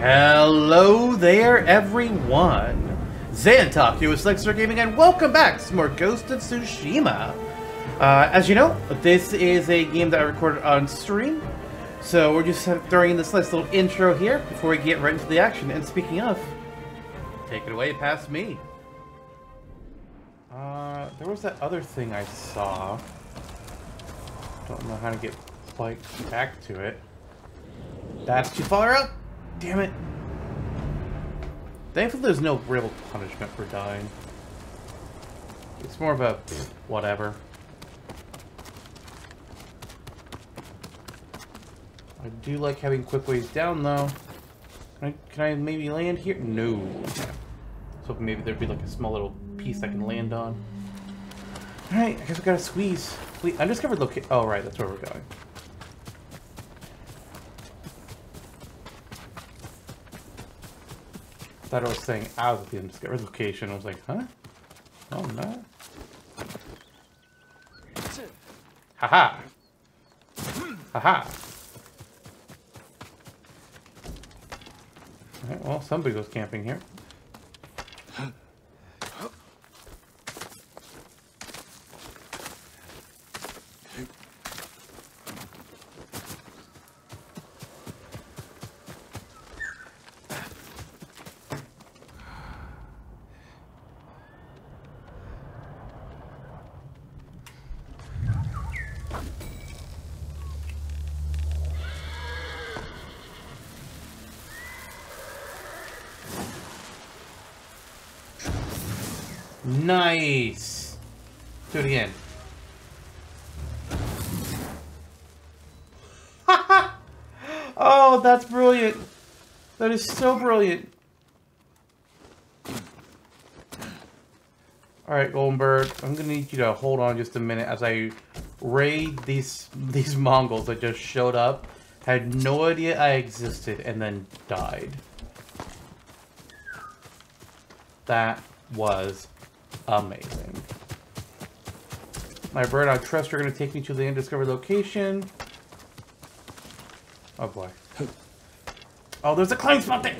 Hello there, everyone. Zantok here with Select Start Gaming, and welcome back to more Ghost of Tsushima. Uh, as you know, this is a game that I recorded on stream, so we're just throwing in this nice little intro here before we get right into the action. And speaking of, take it away past me. Uh, there was that other thing I saw. Don't know how to get back to it. That's too far up. Damn it. Thankfully there's no real punishment for dying. It's more of a whatever. I do like having quick ways down though. Can I, can I maybe land here? No. So maybe there'd be like a small little piece I can land on. Alright, I guess we gotta squeeze. Wait, undiscovered location. Oh, right, that's where we're going. Thought I was saying I was at the undiscovered location. I was like, huh? Oh, no. Haha. Haha. Alright, well, somebody goes camping here. Nice. Do it again. oh, that's brilliant. That is so brilliant. Alright, Golden Bird, I'm gonna need you to hold on just a minute as I raid these these Mongols that just showed up, had no idea I existed, and then died. That was amazing. My bird, I trust you're to take me to the undiscovered location. Oh boy. Oh, there's a climb spot there!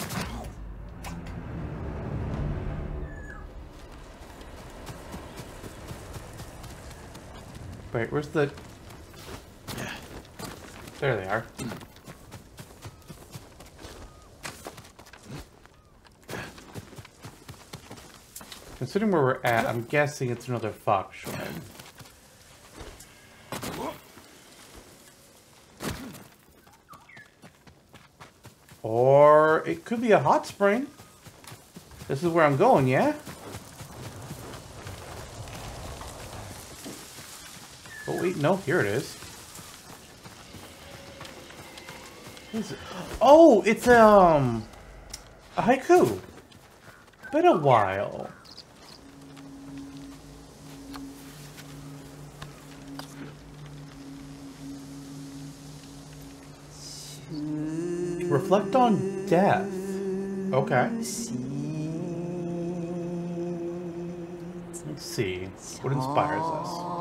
Wait, where's the... There they are. Considering where we're at, I'm guessing it's another fox shrine. Or it could be a hot spring. This is where I'm going, yeah? Oh wait, no, here it is. is it? Oh, it's um a haiku. Been a while. Reflect on death. Okay. Let's see. What inspires us?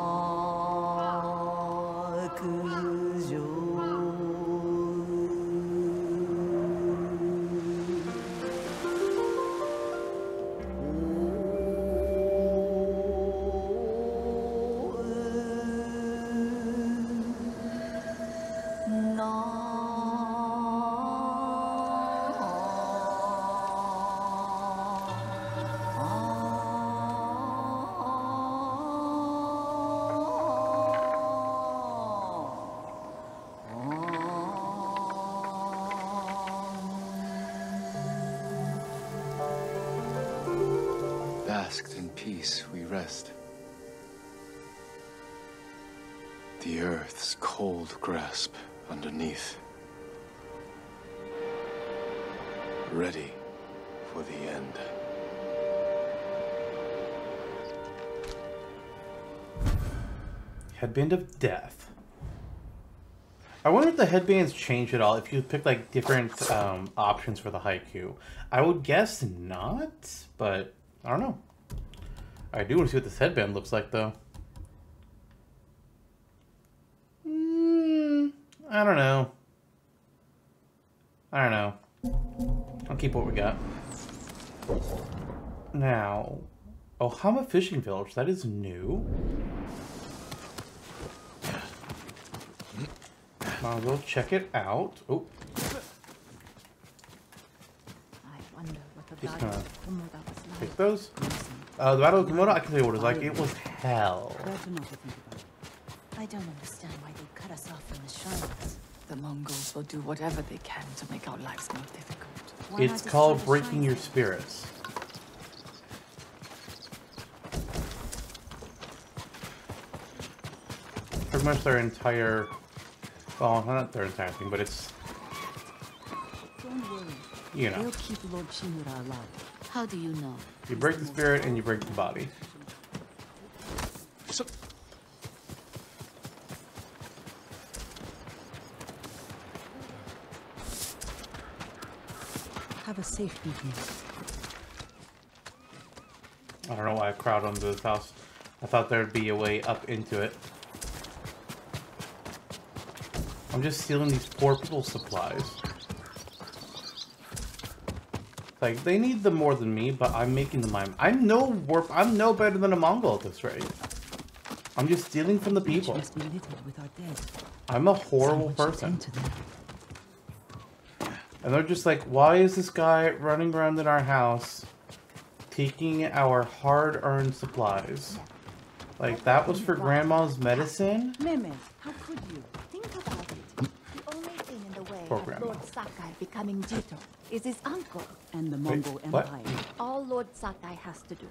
Headband of Death. I wonder if the headbands change at all if you pick like different um, options for the haiku. I would guess not, but I don't know. I do want to see what this headband looks like though. Mm, I don't know. I don't know. I'll keep what we got. Now, Ohama Fishing Village. That is new. Might as well check it out. Oh, I the Just battle gonna of Komoda take those. Uh, the Battle of Komoda, I can tell you what it was like. It was hell. Better not to think about it. I don't understand why they cut us off from the shrines. The Mongols will do whatever they can to make our lives more difficult. Why It's called breaking your spirits. Pretty much their entire, well, not their entire thing, but it's, Don't worry. you know, They'll keep Lord Shimura alive. How do you know? you break the spirit and you break the body. So, Have a safe evening. I don't know why I crowd onto this house. I thought there'd be a way up into it. I'm just stealing these poor people's supplies. Like, they need them more than me, but I'm making them mine. I'm no warp. I'm no better than a Mongol at this rate. I'm just stealing from the people. must be littered with our dead. I'm a horrible person. tend to them. And they're just like, why is this guy running around in our house taking our hard earned supplies? Like, that was for grandma's medicine? Meme, how could you? Think about it. The only thing in the way Poor of grandma. Lord Sakai becoming Jito is his uncle. And the Wait, Mongol what? Empire. All Lord Sakai has to do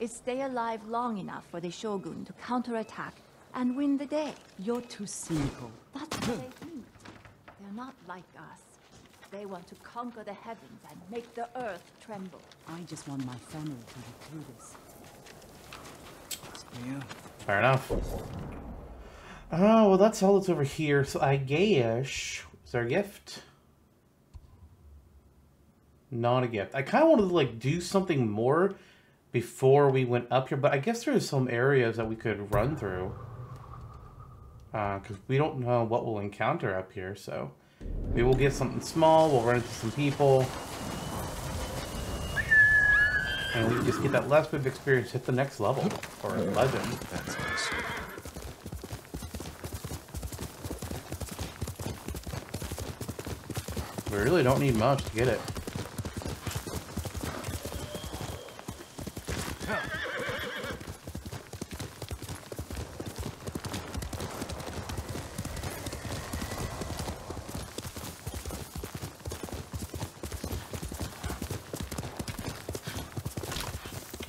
is stay alive long enough for the Shogun to counterattack and win the day. You're too cynical. That's what they think. They're not like us. They want to conquer the heavens and make the earth tremble. I just want my family to get through this. Fair enough. Oh, well, that's all that's over here. So I guess... Is there a gift? Not a gift. I kind of wanted to, like, do something more before we went up here, but I guess there's some areas that we could run through. Uh, because we don't know what we'll encounter up here, so... Maybe we'll get something small, we'll run into some people. And we can just get that last bit of experience, hit the next level. Or legend. that's nice. We really don't need much to get it.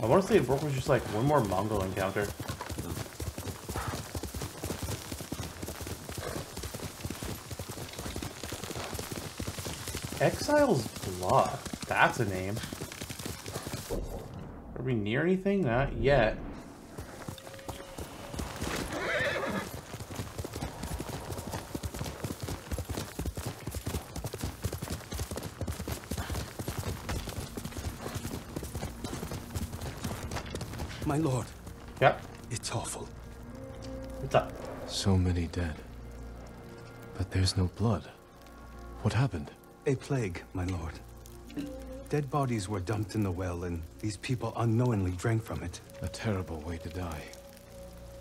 I want to say Brook was just like one more Mongol encounter. Exile's Bluff. That's a name. Are we near anything? Not yet. My lord, Yep. it's awful. What's up? So many dead. But there's no blood. What happened? A plague, my lord. Dead bodies were dumped in the well, and these people unknowingly drank from it. A terrible way to die.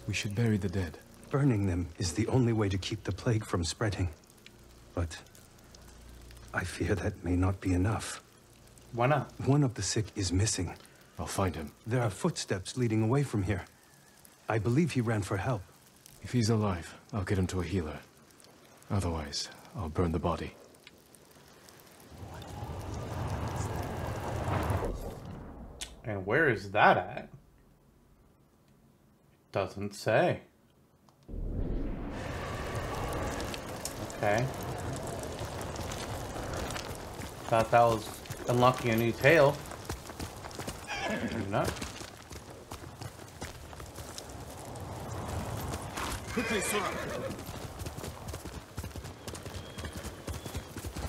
We should bury the dead. Burning them is the only way to keep the plague from spreading. But I fear that may not be enough. Why not? One of the sick is missing. I'll find him. There are footsteps leading away from here. I believe he ran for help. If he's alive, I'll get him to a healer. Otherwise, I'll burn the body. And where is that at? Doesn't say. Okay. Thought that was unlocking a new tail. Not.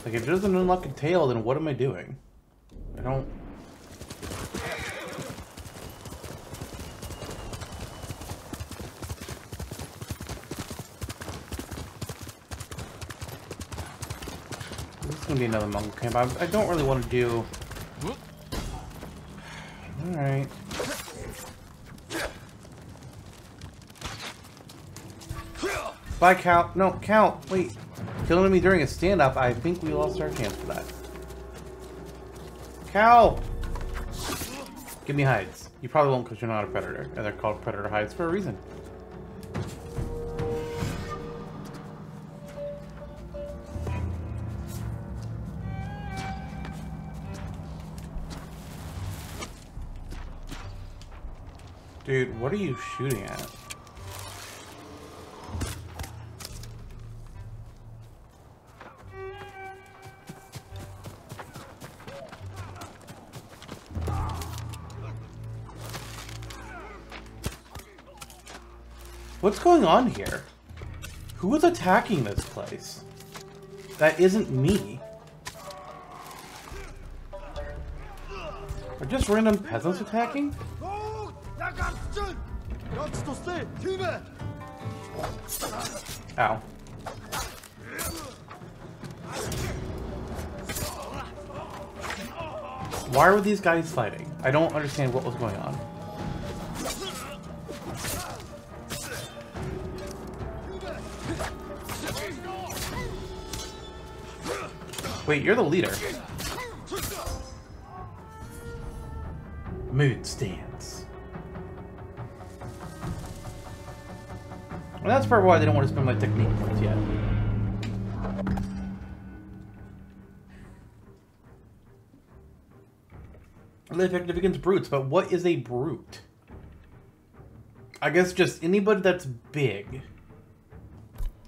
Like, if it doesn't unlock a tail, then what am I doing? I don't... be another Mongol camp. I, I don't really want to do... Alright. Bye, Count. No, Count, wait. Killing me during a stand-up, I think we lost our chance for that. Cow! Give me hides. You probably won't because you're not a predator, and they're called predator hides for a reason. What are you shooting at? What's going on here? Who is attacking this place? That isn't me. Are just random peasants attacking? Ow. Why were these guys fighting? I don't understand what was going on. Wait, you're the leader. Moon stance. Probably why they don't want to spend my technique points yet. Live effective against brutes, but what is a brute? I guess just anybody that's big.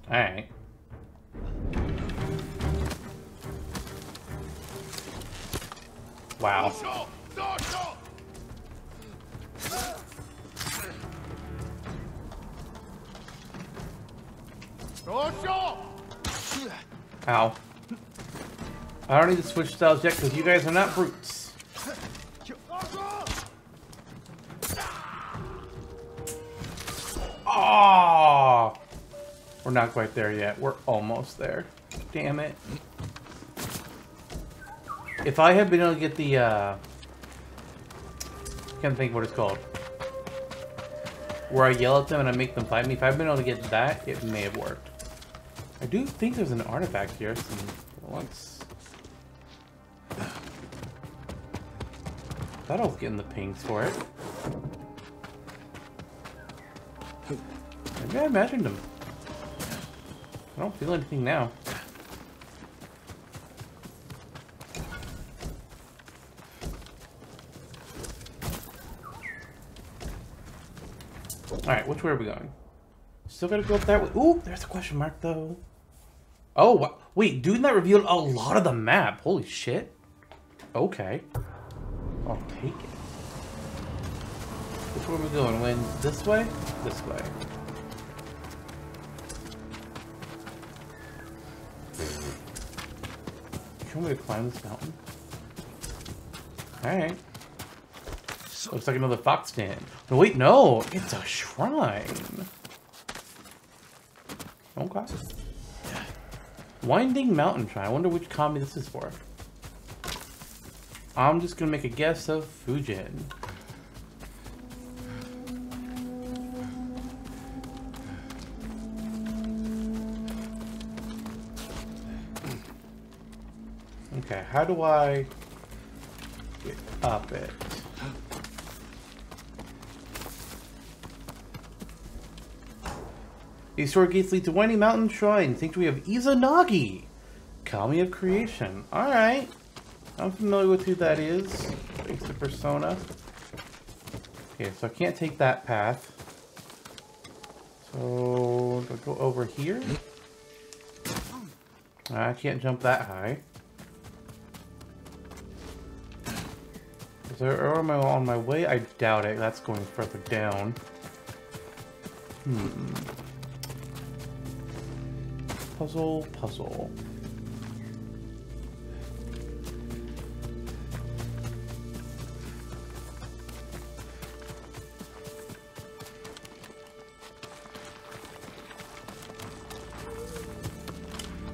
Alright. Wow. Ow. I don't need to switch styles yet because you guys are not brutes. Oh! We're not quite there yet. We're almost there. Damn it. If I had been able to get the, uh... I can't think what it's called. Where I yell at them and I make them fight me. If I'd been able to get that, it may have worked. I do think there's an artifact here. Some once. That'll get in the pings for it. Maybe I imagined them. I don't feel anything now. Alright, which way are we going? Still gotta go up that way. Ooh, there's a question mark, though. Oh, wait, dude, that revealed a lot of the map. Holy shit. Okay. I'll take it. Which way are we going? When this way? This way. You want me to climb this mountain? Alright. Looks like another fox den. No, wait, no! It's a shrine! Okay. Winding Mountain Shrine. I wonder which kami this is for. I'm just gonna make a guess of Fujin. Okay, how do I get up it? These short gates lead to Winding Mountain Shrine, sanctuary of Izanagi, Kami of Creation. Alright. I'm familiar with who that is, thanks to Persona. Okay, so I can't take that path. So, do I go over here? I can't jump that high. Is there, am I on my way? I doubt it. That's going further down. Hmm puzzle, puzzle.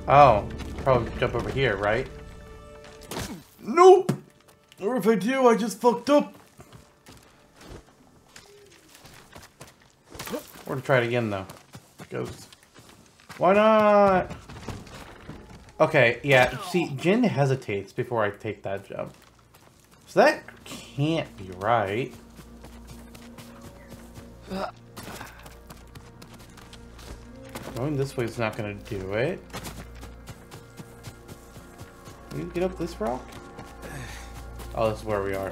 Oh, probably jump over here, right? Nope! Or if I do, I just fucked up! We're gonna try it again, though. Because. Why not? Okay, yeah, see, Jin hesitates before I take that jump. So that can't be right. Going this way is not gonna do it. Can you get up this rock? Oh, this is where we are.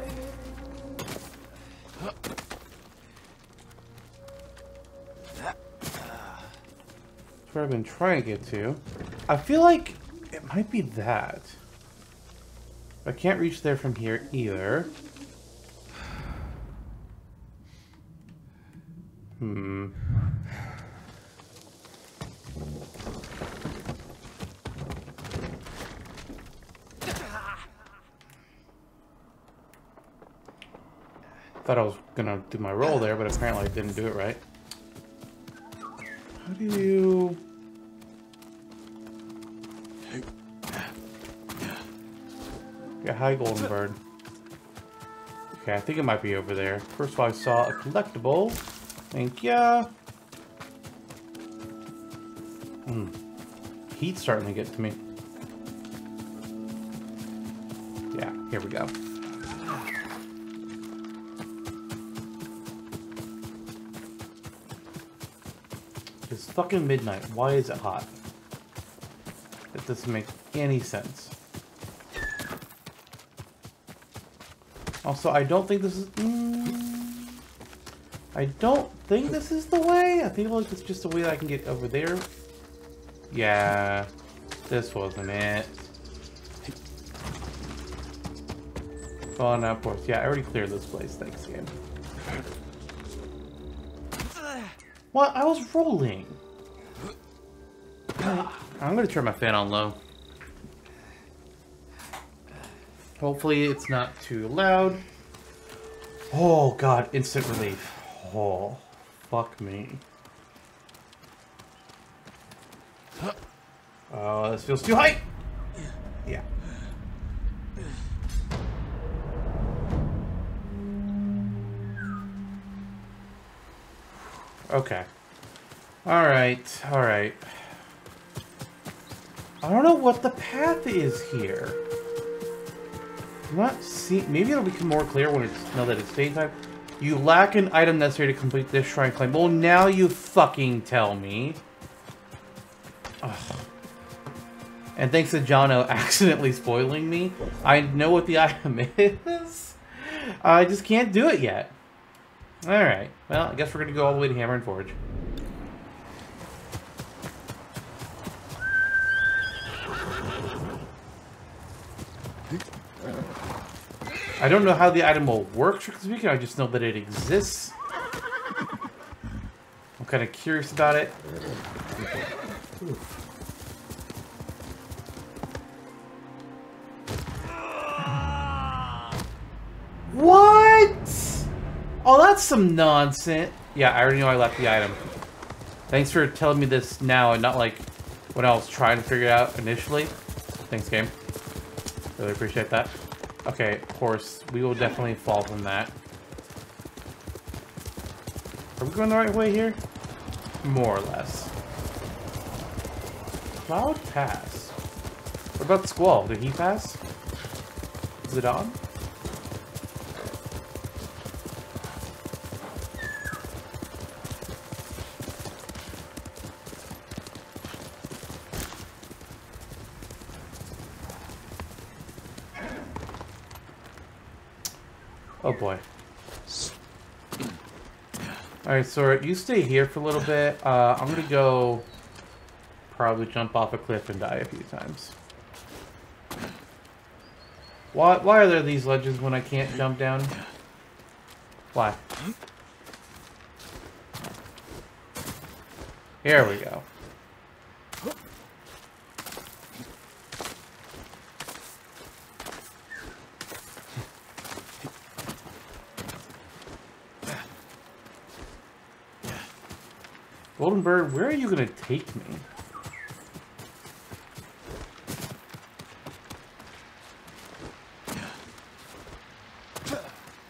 Where I've been trying to get to. I feel like it might be that. I can't reach there from here either. Hmm. Thought I was gonna do my roll there, but apparently I didn't do it right. How do you... Yeah, hi, Golden Bird. Okay, I think it might be over there. First of all, I saw a collectible. Thank ya. Hmm. Heat's starting to get to me. Yeah, here we go. It's fucking midnight. Why is it hot? It doesn't make any sense. Also, I don't think this is... Mm, I don't think this is the way. I think like it's just a way that I can get over there. Yeah, this wasn't it. Falling upwards. Yeah, I already cleared this place. Thanks, game. What? I was rolling. I'm gonna turn my fan on low. Hopefully it's not too loud. Oh god, instant relief. Oh, fuck me. Oh, this feels too high! Yeah. Okay. Alright, alright. I don't know what the path is here. Not see maybe it'll become more clear when it's now that it's daytime. You lack an item necessary to complete this shrine claim. Well now you fucking tell me. Ugh. And thanks to Jono accidentally spoiling me, I know what the item is. I just can't do it yet. Alright, well, I guess we're gonna go all the way to Hammer and Forge. I don't know how the item will work, strictly speaking, I just know that it exists. I'm kind of curious about it. What? Oh, that's some nonsense. Yeah, I already know I left the item. Thanks for telling me this now and not like when I was trying to figure it out initially. Thanks, game. Really appreciate that. Okay, of course, we will definitely fall from that. Are we going the right way here? More or less. Cloud pass. What about Squall? Did he pass? Is it on? Oh boy. Alright, so you stay here for a little bit. Uh, I'm gonna go probably jump off a cliff and die a few times. Why, why are there these ledges when I can't jump down? Why? Here we go. Golden Bird, where are you gonna take me?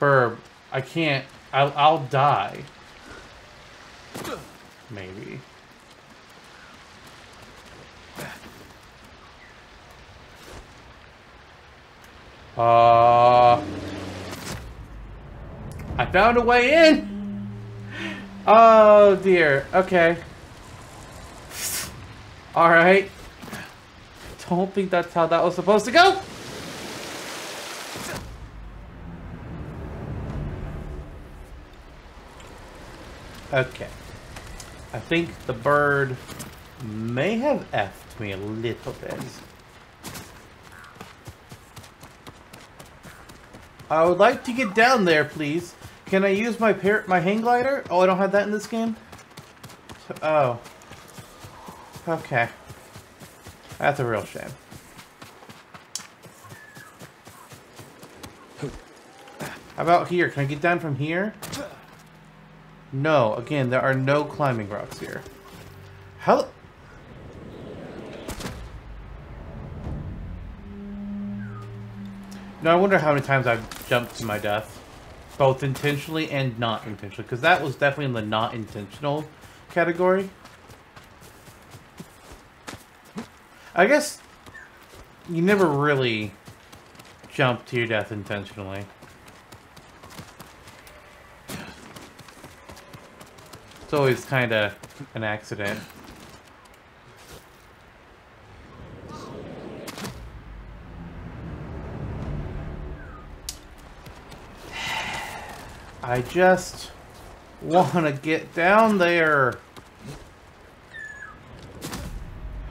Burb, I can't. I'll, I'll die. Maybe. Uh, I found a way in. Oh dear. Okay. All right. Don't think that's how that was supposed to go. Okay. I think the bird may have effed me a little bit. I would like to get down there, please. Can I use my par my hang glider? Oh, I don't have that in this game? Oh. Okay. That's a real shame. How about here? Can I get down from here? No. Again, there are no climbing rocks here. How... No, I wonder how many times I've jumped to my death. Both intentionally and not intentionally. Because that was definitely in the not intentional category. I guess you never really jump to your death intentionally. It's always kind of an accident. I just want to get down there.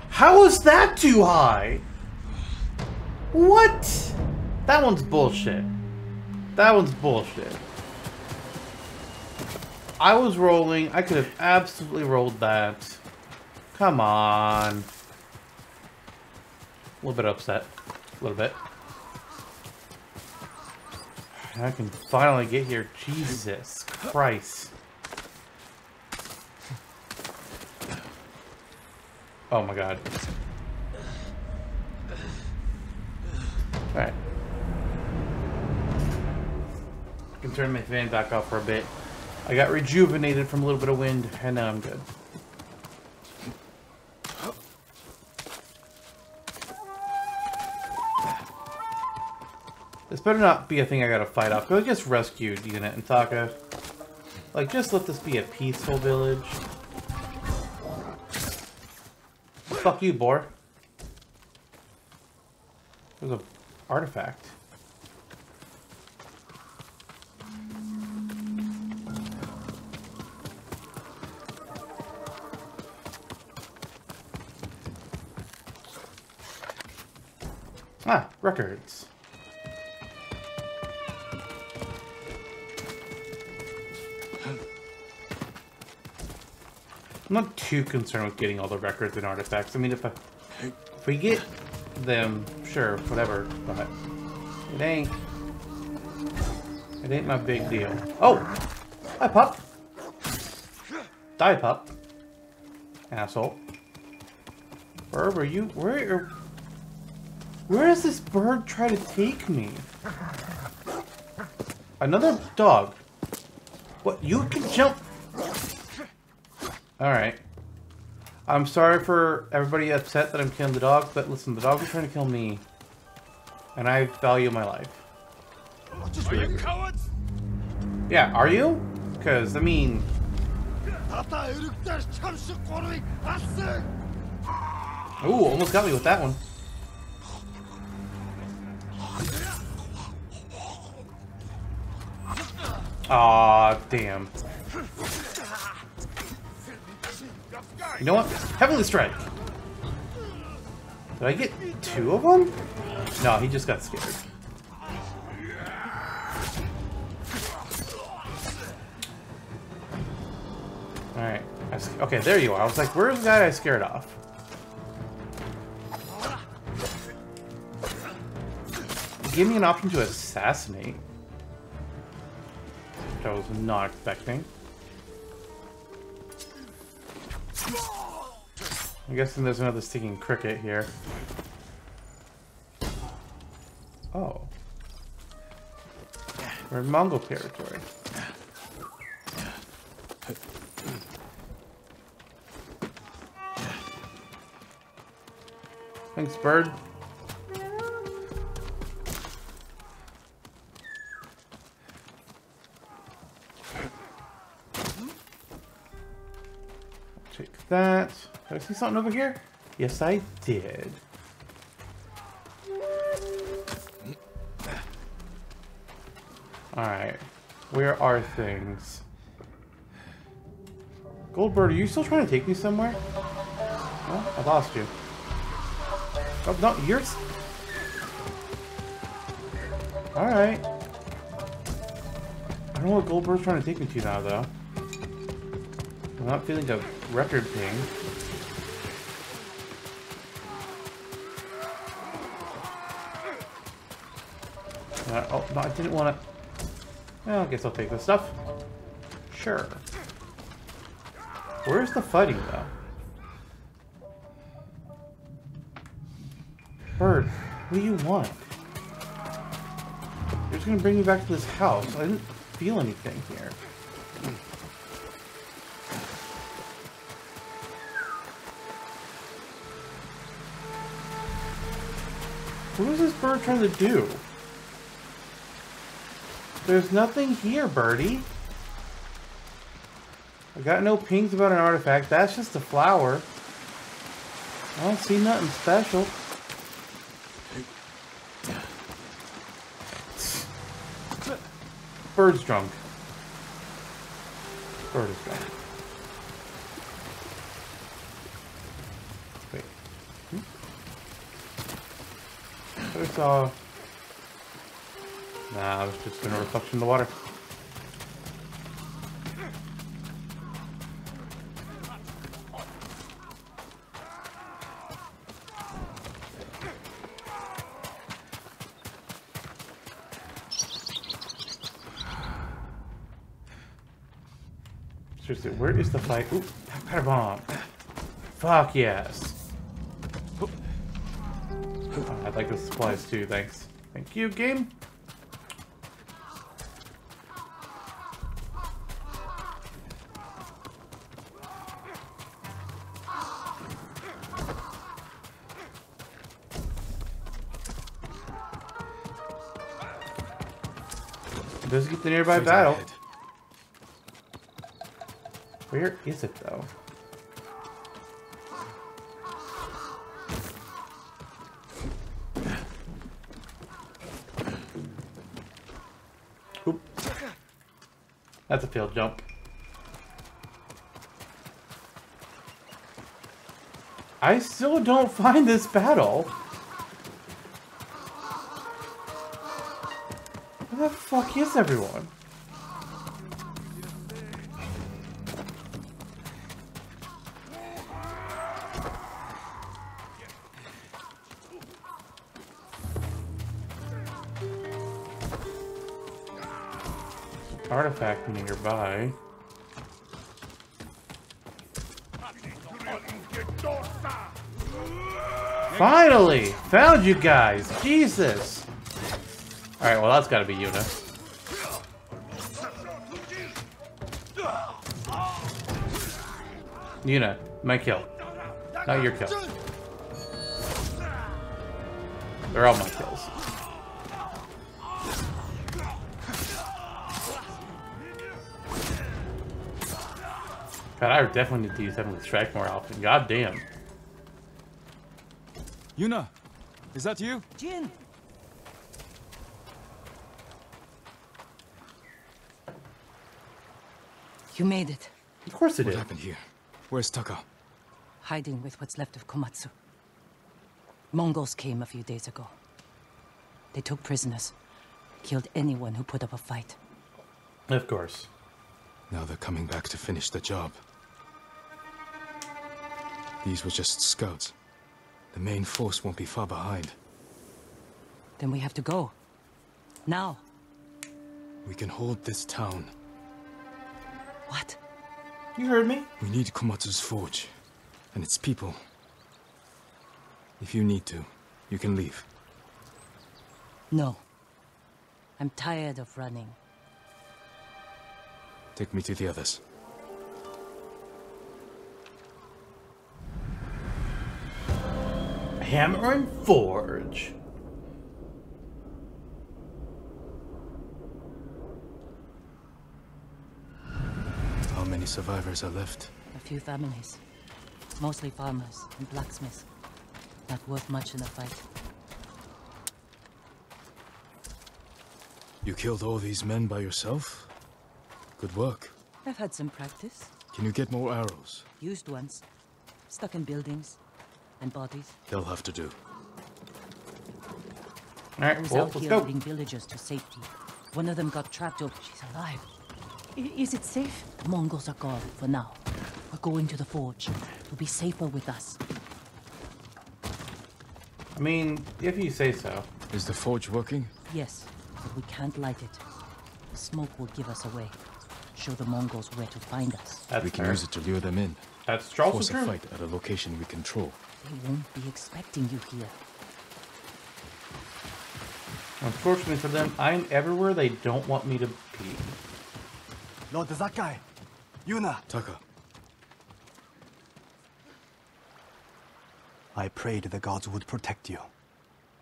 How is that too high? What? That one's bullshit. That one's bullshit. I was rolling. I could have absolutely rolled that. Come on. A little bit upset. A little bit. I can finally get here. Jesus Christ. Oh my god. Alright. I can turn my fan back off for a bit. I got rejuvenated from a little bit of wind, and now I'm good. This better not be a thing I gotta fight off. Go just rescue Yuna and Taka. Like, just let this be a peaceful village. Fuck you, Boar. There's an artifact. Ah, records. I'm not too concerned with getting all the records and artifacts. I mean, if I, if we get them, sure, whatever. But it ain't. It ain't my big deal. Oh, hi, pup. Die, pup. Asshole. Bird, are you? Where? Are, where does this bird try to take me? Another dog. What? You can jump Alright. I'm sorry for everybody upset that I'm killing the dog, but listen, the dog is trying to kill me. And I value my life. Are you cowards? Yeah, are you? Because, I mean... Ooh, almost got me with that one. Aw, damn. You know what? Heavenly Strike! Did I get two of them? No, he just got scared. Alright. Okay, there you are. I was like, where's the guy I scared off? Give me an option to assassinate. Which I was not expecting. I'm guessing there's another stinking cricket here. Oh. We're in Mongol territory. Thanks, bird. That. Did I see something over here? Yes, I did. Alright. Where are things? Goldbird, are you still trying to take me somewhere? Oh, I lost you. Oh, no, you're... Alright. I don't know what Goldbird's trying to take me to now, though. I'm not feeling a record ping. Uh, oh, no, I didn't want to... Well, I guess I'll take this stuff. Sure. Where's the fighting, though? Bird, what do you want? You're just gonna bring me back to this house. I didn't feel anything here. Bird trying to do? There's nothing here, birdie. I got no pings about an artifact. That's just a flower. I don't see nothing special. Bird's drunk. Bird is drunk. Wait. Hmm? I saw. Nah, I was just gonna reflection in the water. Seriously, where is the fight? Ooh, powder bomb. Fuck yes. I'd the supplies too, thanks. Thank you, game. get the nearby battle. Where is it though? That's a failed jump. I still don't find this battle. Where the fuck is everyone? Artifact nearby. Finally! Found you guys! Jesus! Alright, well that's gotta be Yuna. Yuna, my kill. Not your kill. They're all my kills. God, I definitely need to use Heavenly Strike more often. God damn. Yuna, is that you? Jin! You made it. Of course it What did. happened here? Where's Taka? Hiding with what's left of Komatsu. Mongols came a few days ago. They took prisoners. Killed anyone who put up a fight. Of course. Now they're coming back to finish the job. These were just scouts. The main force won't be far behind. Then we have to go. Now. We can hold this town. What? You heard me. We need Komatsu's forge and its people. If you need to, you can leave. No. I'm tired of running. Take me to the others. Hammer and Forge. How many survivors are left? A few families. Mostly farmers and blacksmiths. Not worth much in a fight. You killed all these men by yourself? Good work. I've had some practice. Can you get more arrows? Used ones. Stuck in buildings. And bodies. They'll have to do. Alright, I was well, out let's here go. leading villagers to safety. One of them got trapped over. She's alive. I- is it safe? The Mongols are gone for now. We're going to the forge. It'll be safer with us. I mean, if you say so. Is the forge working? Yes, but we can't light it. The smoke will give us away. Show the Mongols where to find us. That's we can fair. use it to lure them in. That's Force a fight at a location we control. They won't be expecting you here. Unfortunately for them, I'm everywhere they don't want me to be. Lord Sakai, Yuna, Taka, I prayed the gods would protect you.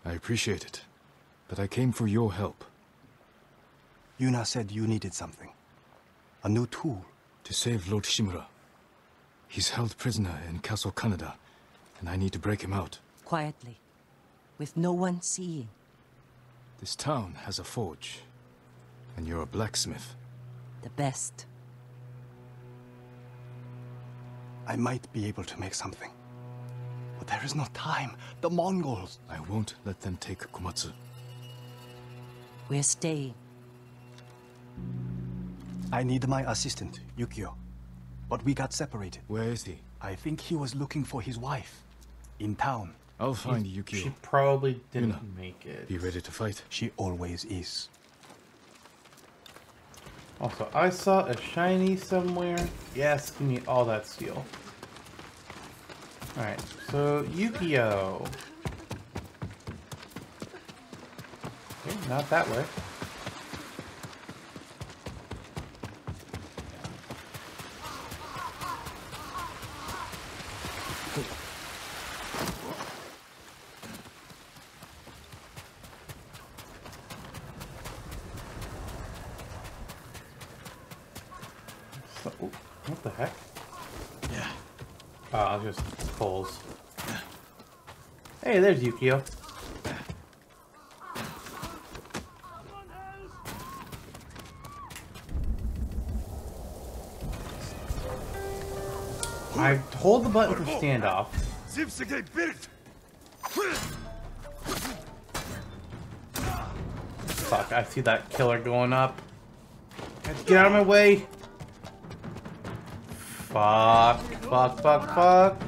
I appreciate it. But I came for your help. Yuna said you needed something. A new tool. To save Lord Shimura. He's held prisoner in Castle Kaneda, and I need to break him out. Quietly. With no one seeing. This town has a forge. And you're a blacksmith. The best. I might be able to make something. But there is no time. The Mongols. I won't let them take Komatsu. We're staying. I need my assistant, Yukio. But we got separated. Where is he? I think he was looking for his wife. In town. I'll find She Yukio. probably didn't Yuna, make it. Be ready to fight. She always is. Also, I saw a shiny somewhere. Yes, give me all that steel. Alright, so Yukio. Okay, not that way. So, ooh, what the heck? Yeah. Ah, just coals. Hey, there's Yukio. I hold the button for standoff. Fuck, I see that killer going up. Get out of my way! Fuck, fuck, fuck, fuck.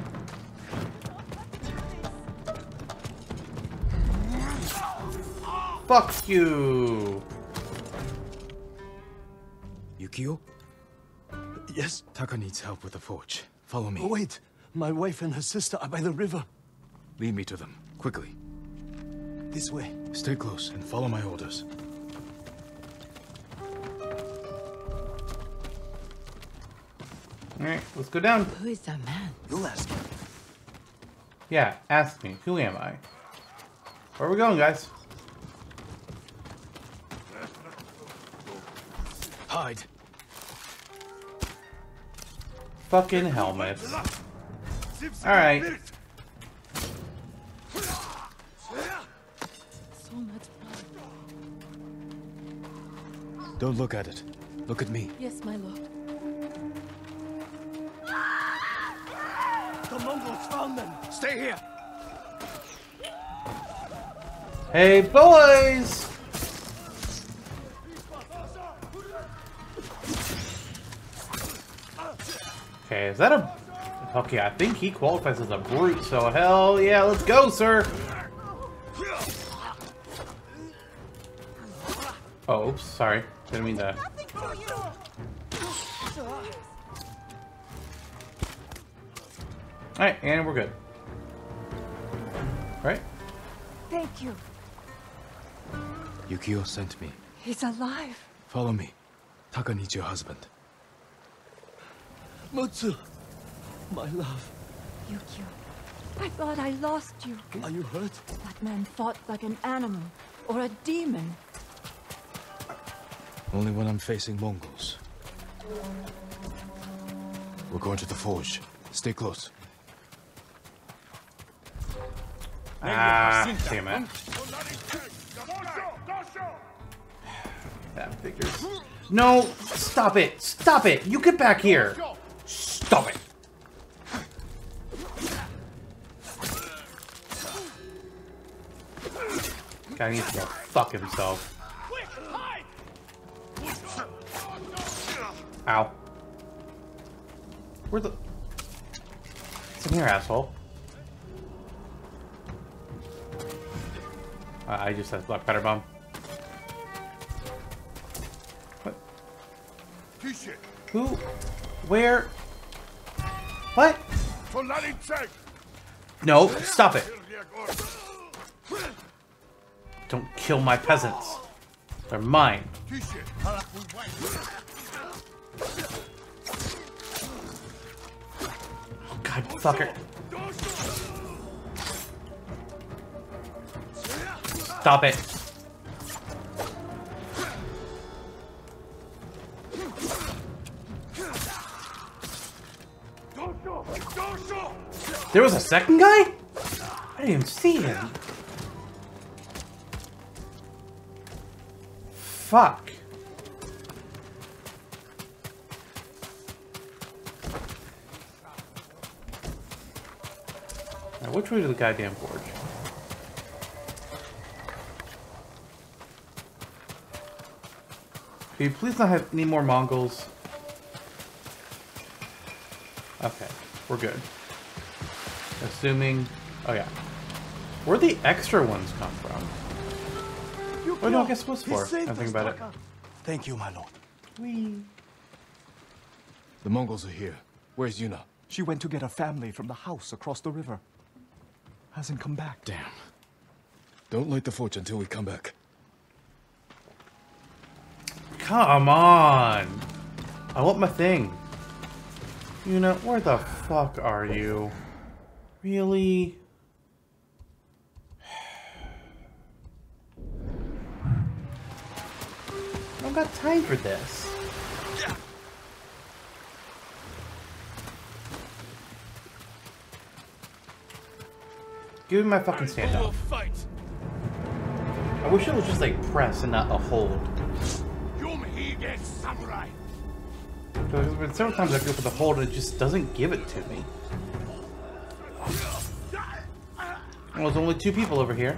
Fuck you! Yukio? Yes. Taka needs help with the forge. Follow me. Oh, wait. My wife and her sister are by the river. Lead me to them. Quickly. This way. Stay close and follow my orders. Alright, let's go down. Who is that man? You'll ask him. Yeah, ask me. Who am I? Where are we going, guys? Hide! Fucking helmets. Alright. So much blood. Don't look at it. Look at me. Yes, my lord. The Mongols found them. Stay here. Hey, boys! Okay, is that a... Okay, I think he qualifies as a brute, so hell yeah, let's go, sir! Oh, oops, sorry. Didn't mean that. Alright, and we're good. Right? Thank you. Yukio sent me. He's alive. Follow me. Taka needs your husband. Mutsu. My love. Yukio. I thought I lost you. Are you hurt? That man fought like an animal or a demon. Only when I'm facing Mongols. We're going to the forge. Stay close. Ah, damn it. That figures. No, stop it. Stop it. You get back here. Stop it. Guy needs to go fuck himself. Ow. Where the... Come here, asshole. Uh, I just had black powder bomb. What? Who? Where? What? No, stop it. Don't kill my peasants. They're mine. Oh, God, fucker. Stop it. There was a second guy? I didn't even see him. Fuck. Now, which way to the goddamn forge? Can you please not have any more Mongols? Okay, we're good. Assuming... Oh yeah. Where'd the extra ones come from? Oh no, I guess it was four. I think about it. Thank you, my lord. The Mongols are here. Where's Yuna? She went to get her family from the house across the river. Hasn't come back. Damn. Don't light the forge until we come back. Come on! I want my thing. Yuna, where the fuck are you? Really? I don't got time for this. Give me my fucking stand up. I wish it was just like press and not a hold. Because there's several times I go for the hold and it just doesn't give it to me. Well, there's only two people over here.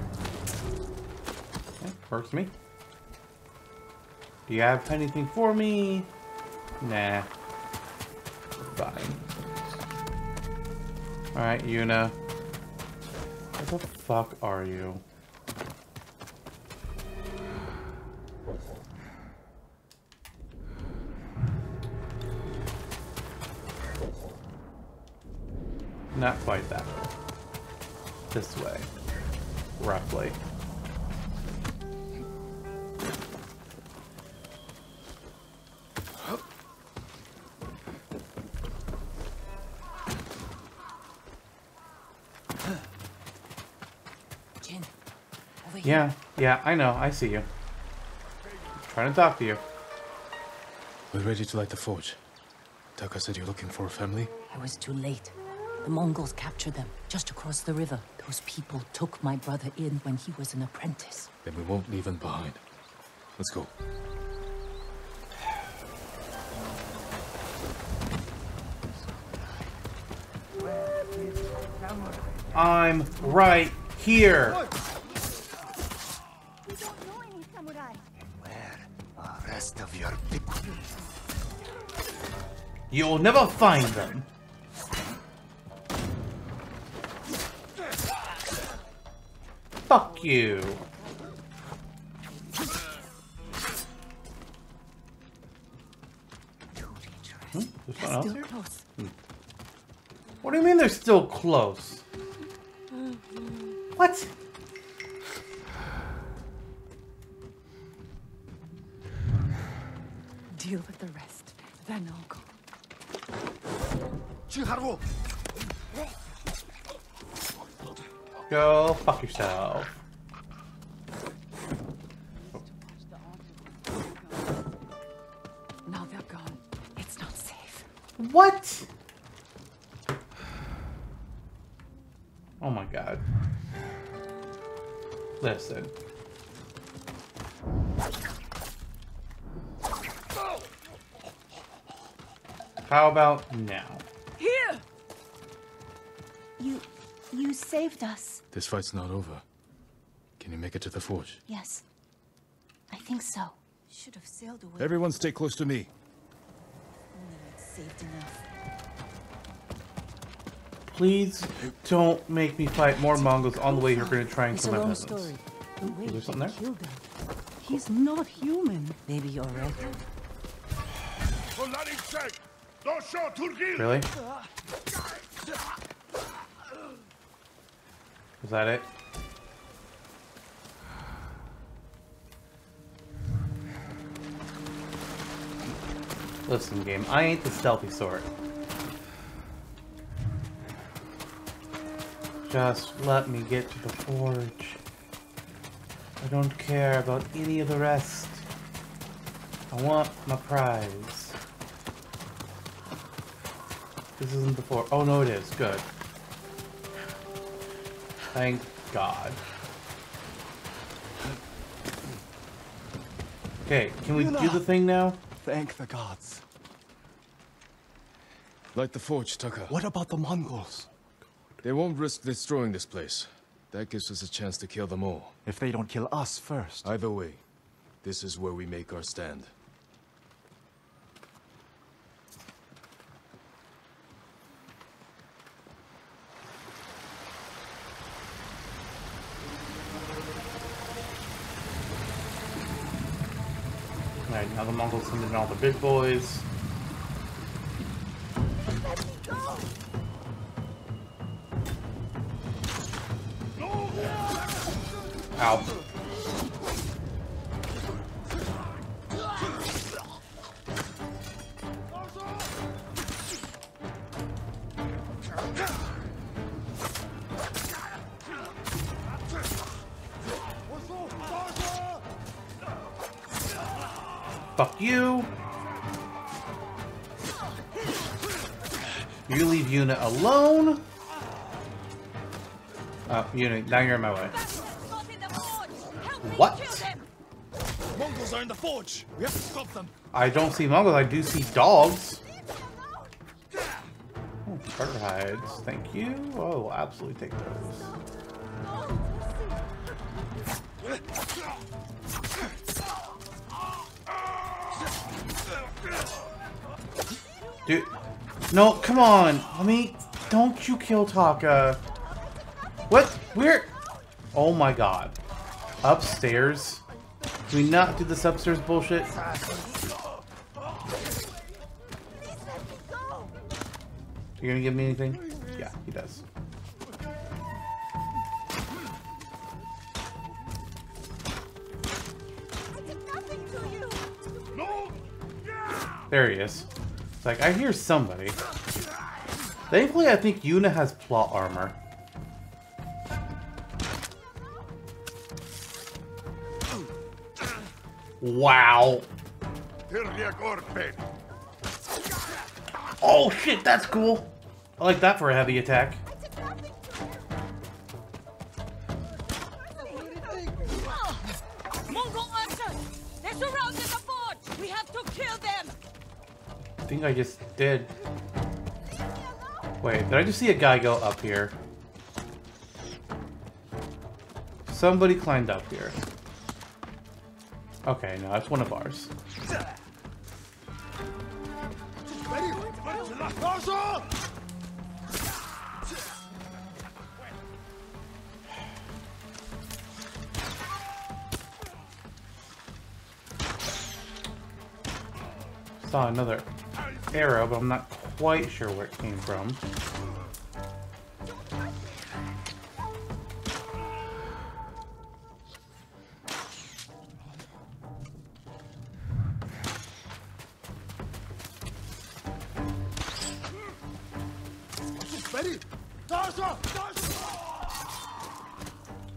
Okay, works me. Do you have anything for me? Nah. Fine. Alright, Yuna. Where the fuck are you? Not quite that. This way. Roughly. Jin, over here. Yeah, yeah, I know. I see you. trying to talk to you. We're ready to light the forge. Taka said you're looking for a family? I was too late. The Mongols captured them just across the river. Those people took my brother in when he was an apprentice. Then we won't leave him behind. Let's go. I'm right here. We don't know any samurai. Where are rest of your people? You'll never find them. Fuck you. Hmm? There's else Still. What do you mean they're still close? What? Saved us. This fight's not over. Can you make it to the forge? Yes. I think so. Should have sailed away. Everyone stay close to me. Only I'd saved enough. Please don't make me fight more Mongols on the way you're gonna try and It's kill a my long peasants. story. The way there he something there? killed them. He's not human. Maybe you're right. Really? Ah. Is that it? Listen, game, I ain't the stealthy sort. Just let me get to the forge. I don't care about any of the rest. I want my prize. This isn't the forge. Oh no, it is. Good. Thank God. Okay, can we do the thing now? Thank the gods. Light the forge, Taka. What about the Mongols? They won't risk destroying this place. That gives us a chance to kill them all. If they don't kill us first. Either way, this is where we make our stand. Alright, now the Mongols send in all the big boys. Ow. Yuna alone. Uh, oh, Yuna, now you're in my way. What? Mongols are in the forge! We have to stop them! I don't see Mongols, I do see dogs. Oh, fur hides. Thank you. Oh, we'll absolutely take those. Dude, no, come on. Let me. Don't you kill Taka. What? Where? Oh my god. Upstairs? Can we not do this upstairs bullshit? You gonna give me anything? Yeah, he does. There he is. Like, I hear somebody. Thankfully, I think Yuna has plot armor. Wow. Oh shit, that's cool. I like that for a heavy attack. Mongol archers! They the! We have to kill them! I think I just did. Wait, did I just see a guy go up here? Somebody climbed up here. Okay, no, that's one of ours. Saw another arrow, but I'm not quite sure where it came from.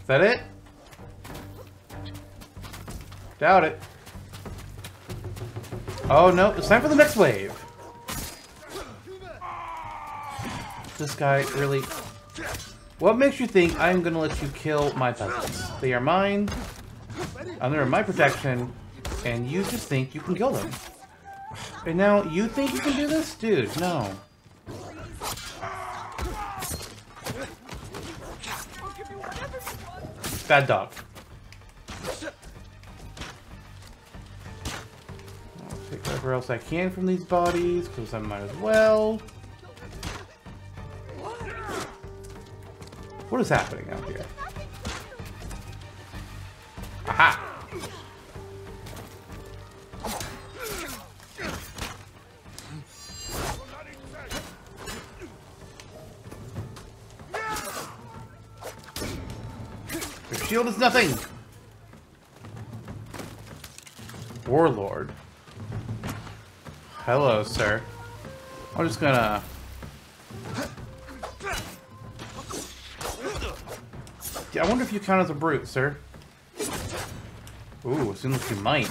Is that it? Doubt it. Oh no, it's time for the next wave. Guy really... What makes you think I'm gonna let you kill my peasants? They are mine, under my protection, and you just think you can kill them. And now you think you can do this? Dude, no. Bad dog. I'll take whatever else I can from these bodies, because I might as well. What is happening out here? Aha! Your shield is nothing! Warlord. Hello, sir. I'm just gonna... I wonder if you count as a brute, sir. Ooh, seems like you might.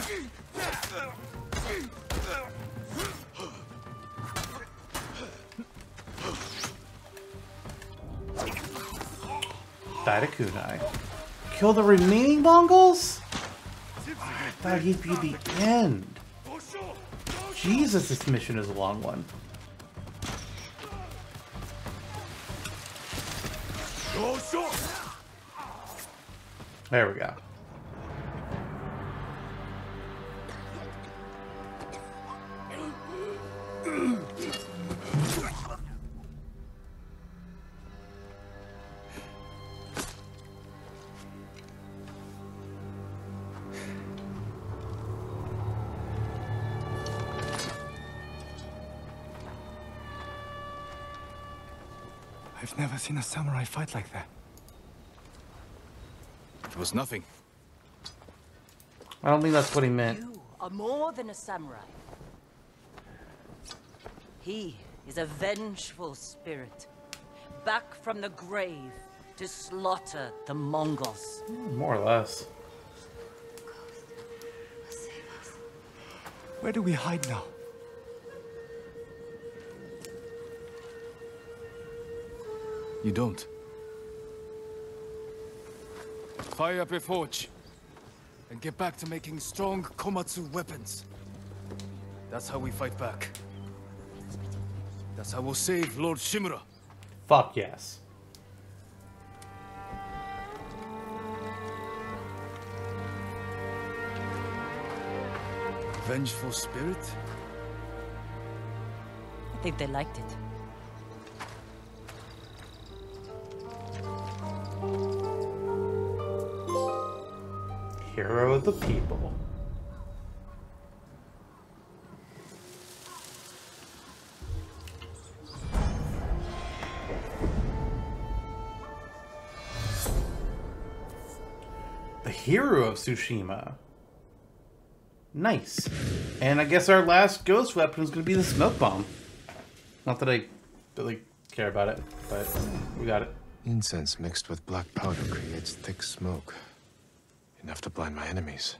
Die to kunai. Kill the remaining Mongols? I thought he'd be the end. Jesus, this mission is a long one. There we go. I've never seen a samurai fight like that. It was nothing. I don't think that's what he meant. You are more than a samurai. He is a vengeful spirit, back from the grave to slaughter the Mongols. More or less. Where do we hide now? You don't. Fire up a forge. And get back to making strong Komatsu weapons. That's how we fight back. That's how we'll save Lord Shimura. Fuck yes. Vengeful spirit? I think they liked it. Hero of the people. The hero of Tsushima. Nice. And I guess our last ghost weapon is going to be the smoke bomb. Not that I really care about it, but we got it. Incense mixed with black powder creates thick smoke. Enough to blind my enemies.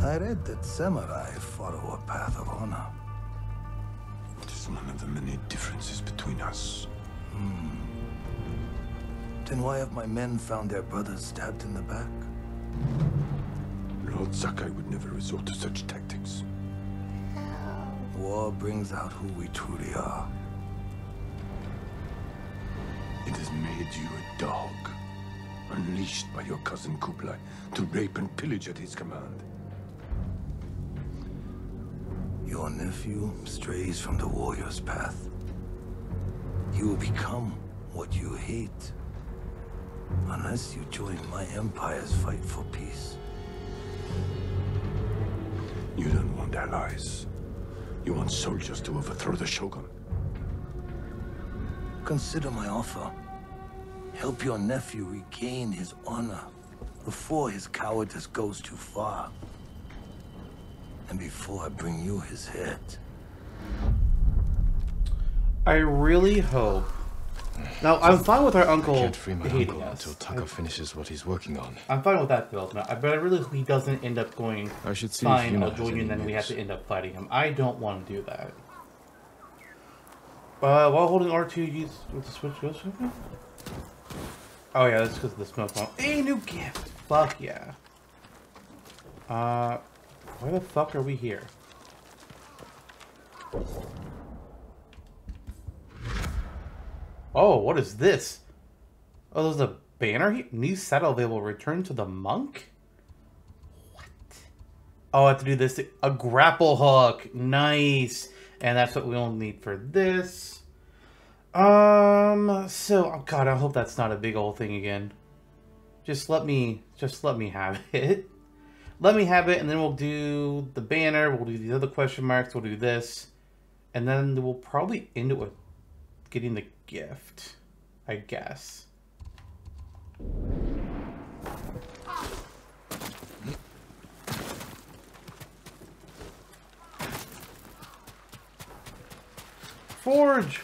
I read that samurai follow a path of honor. It is one of the many differences between us. Hmm. Then why have my men found their brothers stabbed in the back? Lord Sakai would never resort to such tactics. War brings out who we truly are. It has made you a dog, unleashed by your cousin Kublai to rape and pillage at his command. Your nephew strays from the warrior's path. You will become what you hate. Unless you join my empire's fight for peace. You don't want allies. You want soldiers to overthrow the Shogun. Consider my offer. Help your nephew regain his honor before his cowardice goes too far. And before I bring you his head, I really hope. Now, I'm fine with our uncle I Can't free my uncle us. until Taka finishes what he's working on. I'm fine with that development, but I really hope he doesn't end up going. I should see if Fine, Yuna I'll join you, and then we have to end up fighting him. I don't want to do that. Uh, while holding R2, use with the switch goes. Okay. Oh yeah, that's because of the smoke bomb. A new gift. Fuck yeah. Uh, why the fuck are we here? Oh, what is this? Oh, there's a banner? New saddle available. Return to the monk? What? Oh, I have to do this. A grapple hook. Nice. And that's what we will need for this. Um, so, oh god, I hope that's not a big old thing again. Just let me, just let me have it. Let me have it, and then we'll do the banner, we'll do the other question marks, we'll do this. And then we'll probably end it with getting the gift, I guess. Forge!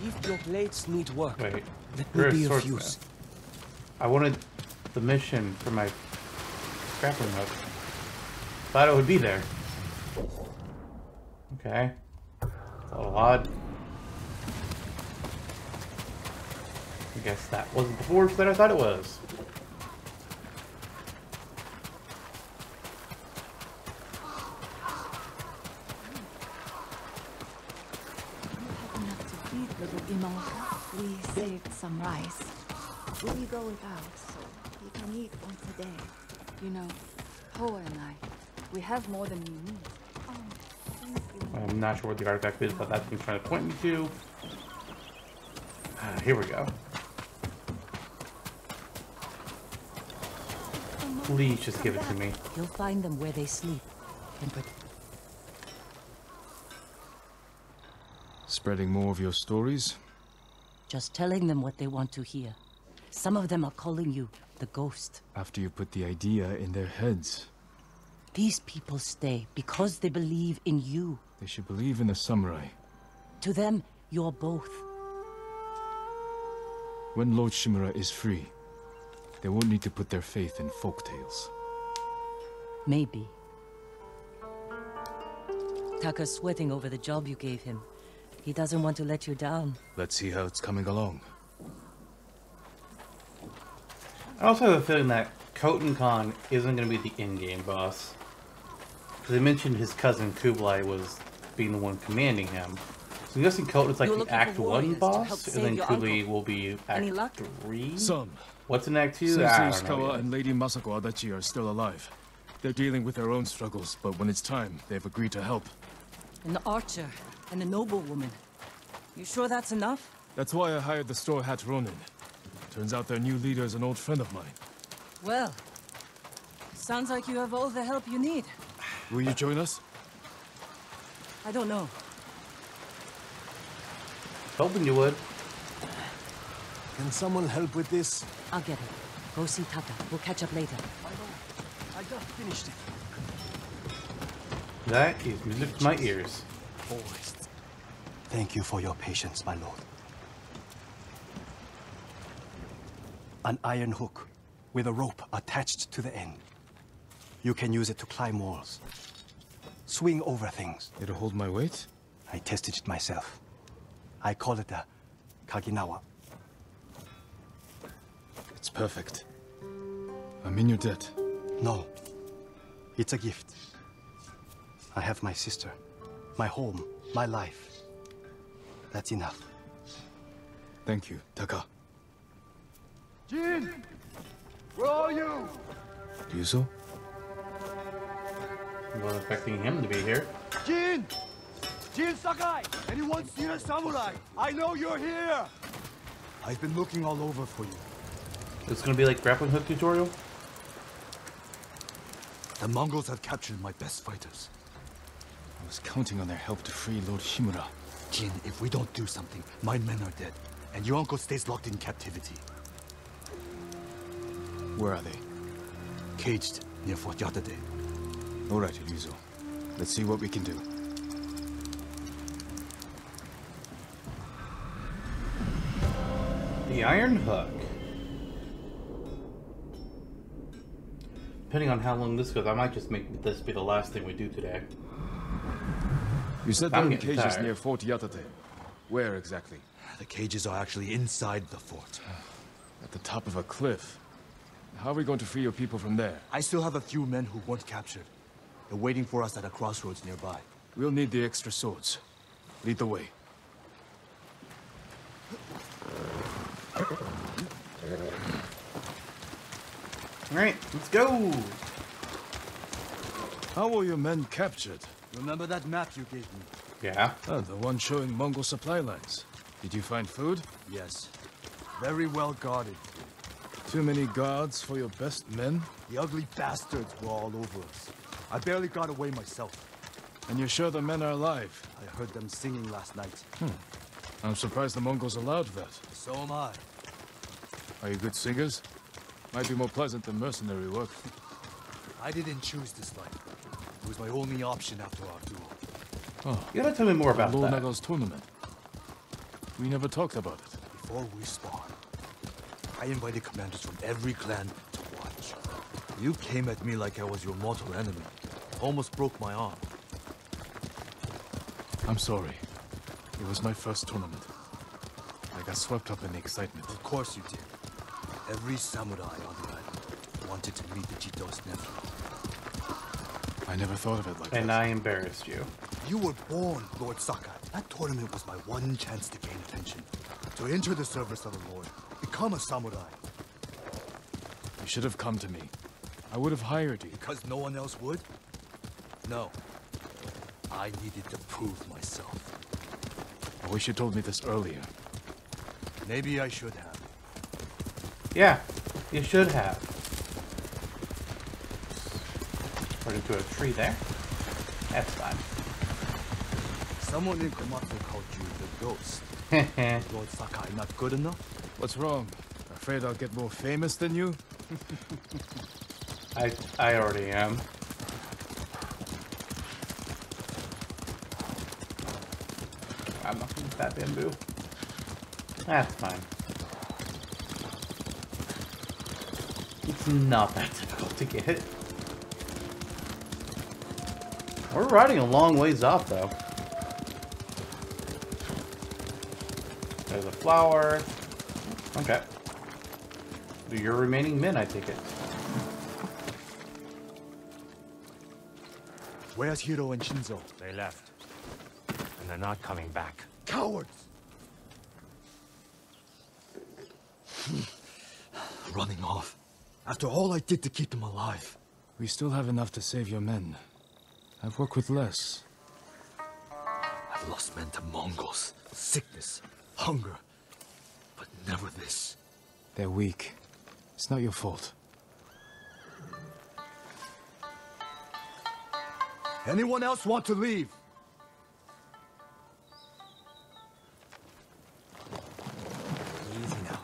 If your blades need work, Wait, let you're be of use. I wanted the mission for my grappling hook. Thought it would be there. Okay. A odd. I guess that wasn't the forge that I thought it was. We saved some rice. We go without, so we can eat once a day. You know, Poe and I, we have more than we need. Thank you. I'm not sure what the artifact is, but that's what he's trying to point me to. Ah, here we go. Please just give it to me. You'll find them where they sleep. And pro- Spreading more of your stories? just telling them what they want to hear. Some of them are calling you the ghost. After you put the idea in their heads. These people stay because they believe in you. They should believe in the samurai. To them, you're both. When Lord Shimura is free, they won't need to put their faith in folktales. Maybe. Taka's sweating over the job you gave him. He doesn't want to let you down. Let's see how it's coming along. I also have a feeling that Khotun Khan isn't going to be the in-game boss. Because they mentioned his cousin Kublai was being the one commanding him. So I'm guessing Khotun's like the Act 1 warriors to help boss, and then Kublai uncle. will be Any Act luck? 3? Some. What's in Act 2? Sensei I don't know Ishikawa yet. and Lady Masako Adachi are still alive. They're dealing with their own struggles, but when it's time, they've agreed to help. An archer and a noblewoman. You sure that's enough? That's why I hired the Straw Hat Ronin. Turns out their new leader is an old friend of mine. Well, sounds like you have all the help you need. Will you join us? I don't know. Hoping you would. Can someone help with this? I'll get it. Go see Taka. We'll catch up later. I don't. I just finished it. That is music to my ears. Boys. Thank you for your patience, my lord. An iron hook with a rope attached to the end. You can use it to climb walls, swing over things. It'll hold my weight? I tested it myself. I call it a Kaginawa. It's perfect. I'm in your debt. No, it's a gift. I have my sister, my home, my life. That's enough. Thank you, Taka. Jin! Where are you? Ryuzo? Wasn't expecting him to be here. Jin! Jin Sakai! Anyone seen a samurai? I know you're here! I've been looking all over for you. It's gonna be like grappling hook tutorial. The Mongols have captured my best fighters. I was counting on their help to free Lord Shimura. Jin, if we don't do something, my men are dead, and your uncle stays locked in captivity. Where are they? Caged near Fort Yatate. All right, Ryuzo. Let's see what we can do. The Iron Hook. Depending on how long this goes, I might just make this be the last thing we do today. You said I'm there were cages tired. near Fort Yatate. Where exactly? The cages are actually inside the fort. Ah, at the top of a cliff. How are we going to free your people from there? I still have a few men who weren't captured. They're waiting for us at a crossroads nearby. We'll need the extra swords. Lead the way. Alright, let's go! How were your men captured? Remember that map you gave me? Yeah. Ah, the one showing Mongol supply lines. Did you find food? Yes. Very well guarded. Too many guards for your best men? The ugly bastards were all over us. I barely got away myself. And you're sure the men are alive? I heard them singing last night. Hmm. I'm surprised the Mongols allowed that. So am I. Are you good singers? Might be more pleasant than mercenary work. I didn't choose this life. It was my only option after our duel. Oh, You gotta tell me more about Lord that. Nagal's tournament. We never talked about it. Before we spawned, I invited commanders from every clan to watch. You came at me like I was your mortal enemy. Almost broke my arm. I'm sorry. It was my first tournament. I got swept up in the excitement. Of course you did. Every samurai on the island wanted to meet the Jito's nephew. I never thought of it like And that. And I embarrassed you. You were born, Lord Sakai. That tournament was my one chance to gain attention. To enter the service of the Lord. Become a samurai. You should have come to me. I would have hired you. Because no one else would? No. I needed to prove myself. I wish you told me this earlier. Maybe I should have. Yeah, you should have. Run into a tree there. That's fine. Someone in Komatsu called you the ghost. Lord Sakai not good enough? What's wrong? Afraid I'll get more famous than you? I I already am. I'm not gonna that bamboo. That's fine. It's not that difficult to get. We're riding a long ways off though. There's a flower. Okay. Do your remaining men, I take it. Where's Hiro and Shinzo? They left. And they're not coming back. Cowards! Running off. After all I did to keep them alive. We still have enough to save your men. I've worked with less. I've lost men to Mongols, sickness, hunger. But never this. They're weak. It's not your fault. Anyone else want to leave? Easy now.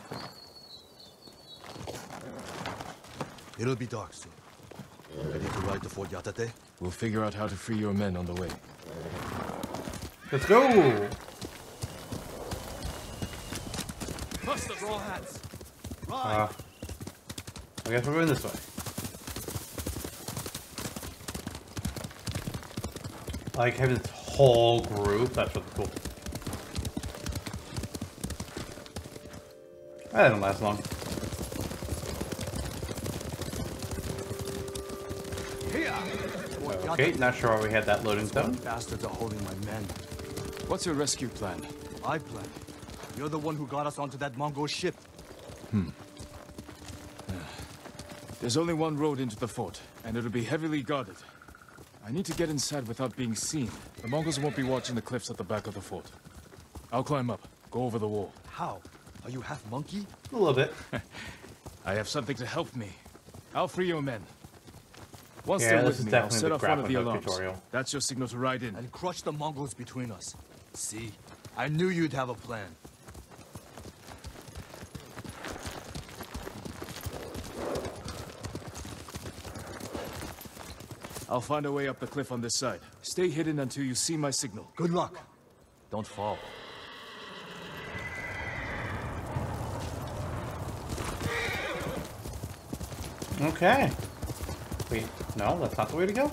It'll be dark soon. Ready to ride to Fort Yatate? We'll figure out how to free your men on the way. Let's go! Bust the straw hats! Uh, I guess we're going this way. Like having this whole group. That's really cool. That didn't last long. Okay, not sure why we had that loading zone. Bastards are holding my men. What's your rescue plan? I plan. You're the one who got us onto that Mongol ship. Hmm. There's only one road into the fort, and it'll be heavily guarded. I need to get inside without being seen. The Mongols won't be watching the cliffs at the back of the fort. I'll climb up, go over the wall. How? Are you half monkey? A little bit. I have something to help me. I'll free your men. Once Yeah, they're this with is me, I'll definitely set the off one of the hook alarms. tutorial. That's your signal to ride in. And crush the Mongols between us. See? I knew you'd have a plan. I'll find a way up the cliff on this side. Stay hidden until you see my signal. Good luck. Don't fall. Okay. Wait, no, that's not the way to go.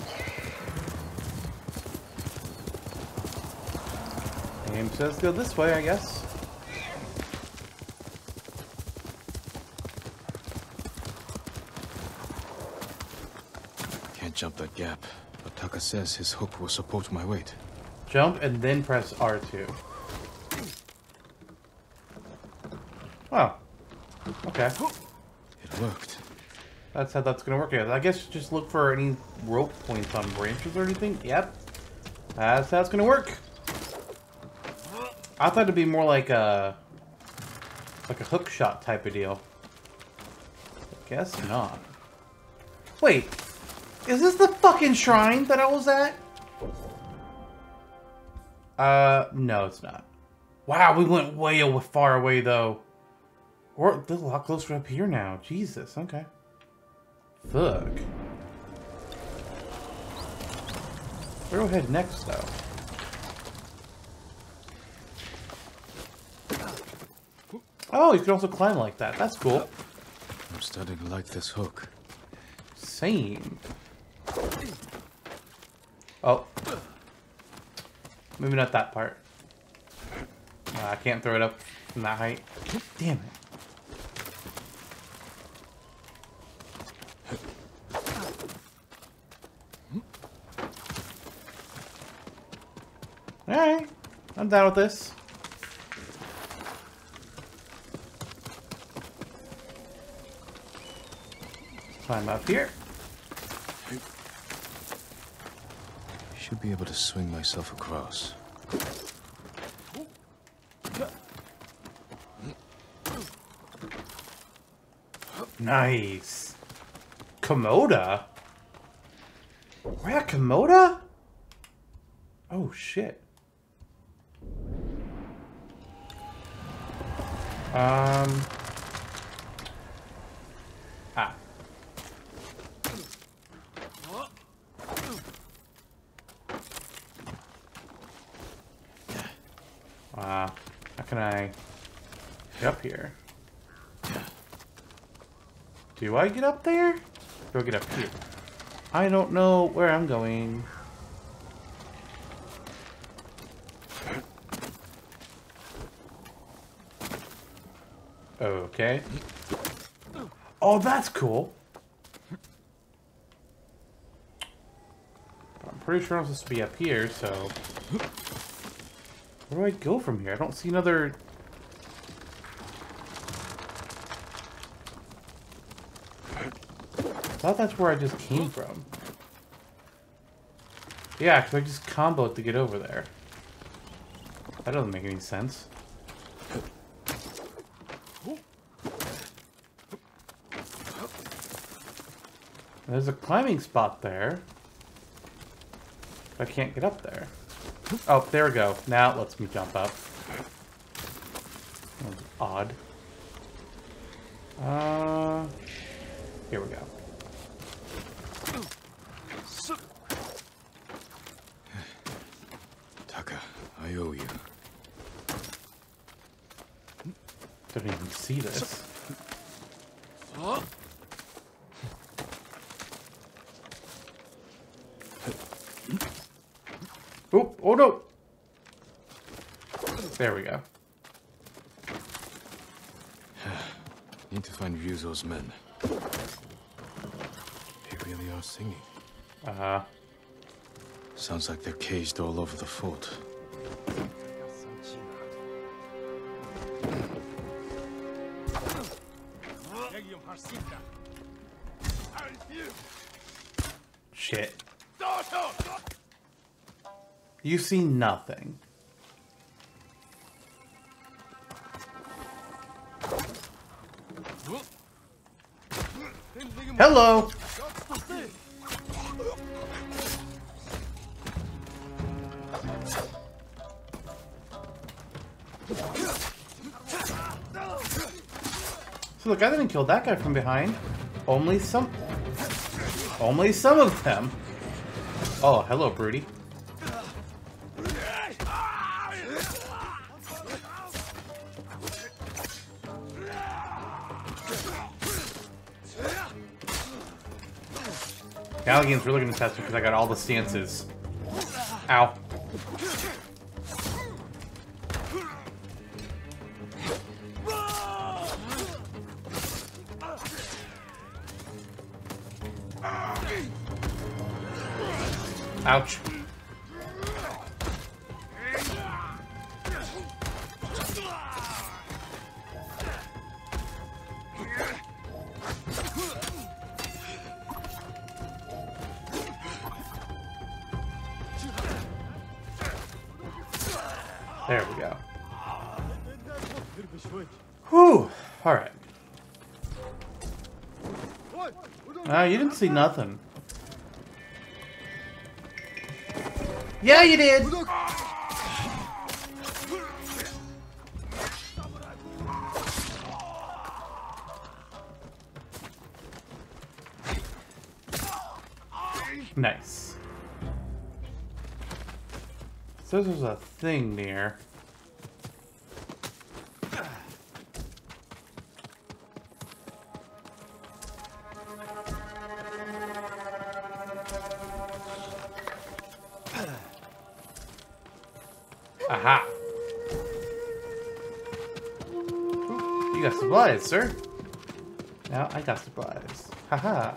Game says go this way, I guess. Jump that gap, but Taka says his hook will support my weight. Jump and then press R2. Oh. Okay. It worked. That's how that's gonna work. I guess just look for any rope points on branches or anything. Yep. That's how it's gonna work. I thought it'd be more like a like a hook shot type of deal. I Guess not. Wait, is this the fucking shrine that I was at? Uh, no, it's not. Wow, we went way far away though. We're a lot closer up here now. Jesus, okay. Fuck. Where do we head next though? Oh, you can also climb like that. That's cool. I'm starting to like this hook. Same. Oh. Maybe not that part. Uh, I can't throw it up from that height. Damn it. Alright. I'm down with this. Climb up here. Should be able to swing myself across. Nice. Komoda? We're at Komoda? Oh, shit. Um. Ah. Uh, how can I get up here? Do I get up there? Do I get up here? I don't know where I'm going. Okay. Oh, that's cool. I'm pretty sure I'm supposed to be up here, so... Where do I go from here? I don't see another... thought that's where I just came from. Yeah, because I just comboed to get over there. That doesn't make any sense. There's a climbing spot there. I can't get up there. Oh, there we go. Now it lets me jump up. That odd. Uh, here we go. Taka, I owe you. Didn't even see this. Oh, oh no! There we go. Need to find Ryuzo's men. They really are singing. Uh-huh. Sounds like they're caged all over the fort. Shit. You see nothing. Hello! So look, I didn't kill that guy from behind. Only some... Only some of them. Oh, hello, Broody. Galligan's really gonna test because I got all the stances. Ow. See nothing. Yeah, you did! Nice. So there's a thing near. Sir. Now I got supplies. Haha.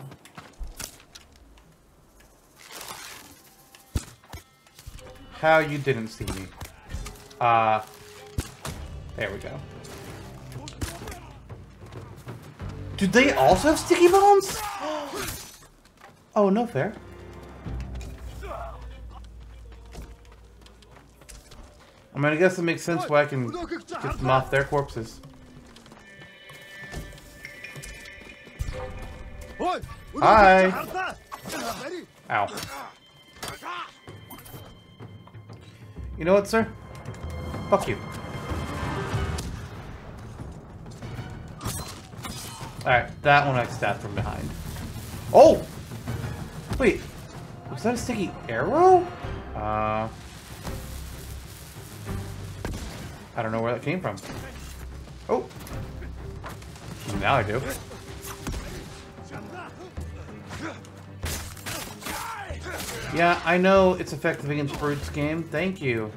How you didn't see me. Uh, there we go. Do they also have sticky bombs? Oh, no fair. I mean, I guess it makes sense why I can get them off their corpses. Hi! Ow. You know what, sir? Fuck you. Alright, that one I stabbed from behind. Oh! Wait, was that a sticky arrow? Uh... I don't know where that came from. Oh! Now I do. Yeah, I know it's effective against brutes game. Thank you.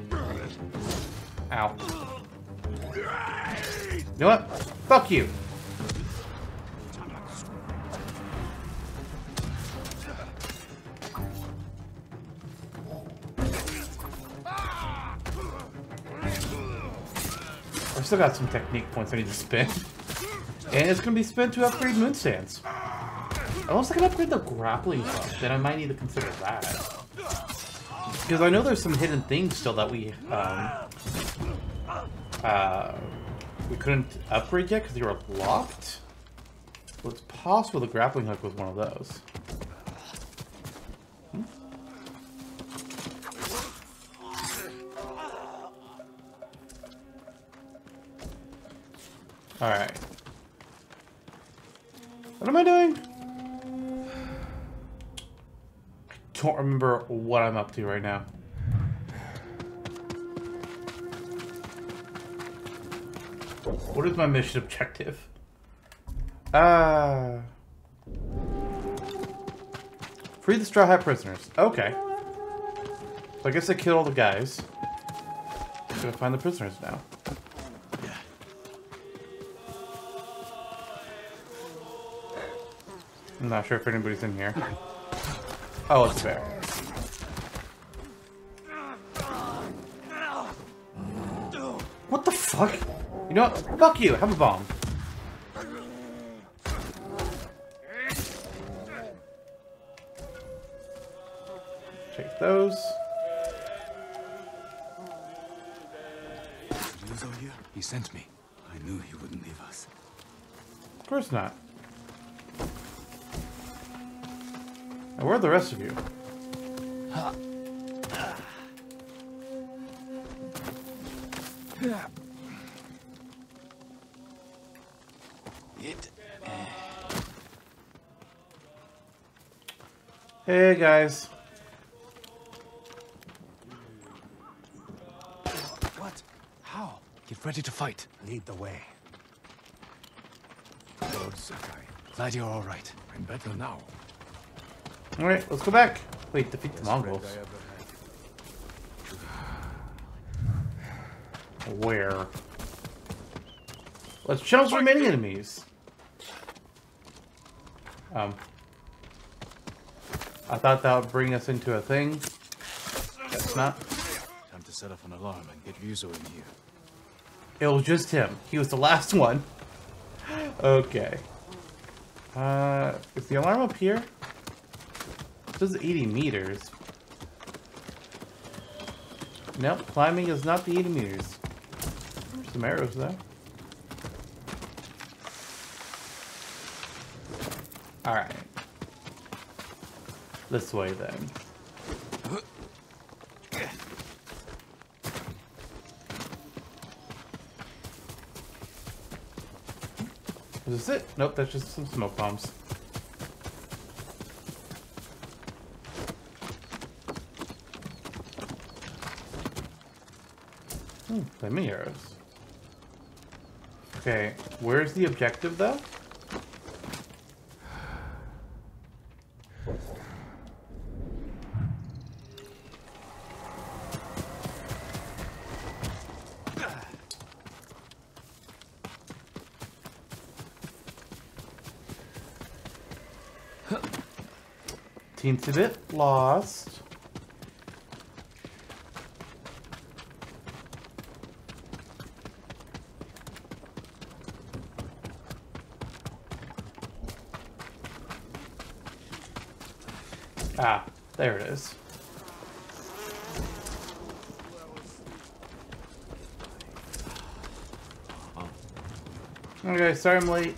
Ow. You know what? Fuck you. I've still got some technique points I need to spend. And it's going to be spent to upgrade Moonstance. Unless I can upgrade the grappling hook, then I might need to consider that. Because I know there's some hidden things still that we, um, uh, we couldn't upgrade yet because they were locked. Well, it's possible the grappling hook was one of those. What I'm up to right now. What is my mission objective? Uh... Free the Straw Hat prisoners. Okay. So I guess I killed all the guys. Gotta find the prisoners now. I'm not sure if anybody's in here. Oh, it's fair. Fuck? You know what? Fuck you. Have a bomb. Take those. Ryuzo here? He sent me. I knew he wouldn't leave us. Of course not. Now, where are the rest of you? Hey guys. What? How? Get ready to fight. Lead the way. Lord Sakai. Glad you're all right. I'm better now. All right, let's go back. Wait, defeat the Mongols. Where? Let's challenge many enemies. Um, I thought that would bring us into a thing. That's not. Time to set off an alarm and get Yuzo in here. It was just him. He was the last one. Okay. Uh, is the alarm up here? It says 80 meters. Nope, climbing is not the 80 meters. There's some arrows though. Alright. This way then. Is this it? Nope, that's just some smoke bombs. Hmm, flaming arrows. Okay, where's the objective though? A bit lost. Ah, there it is. Okay, sorry I'm late.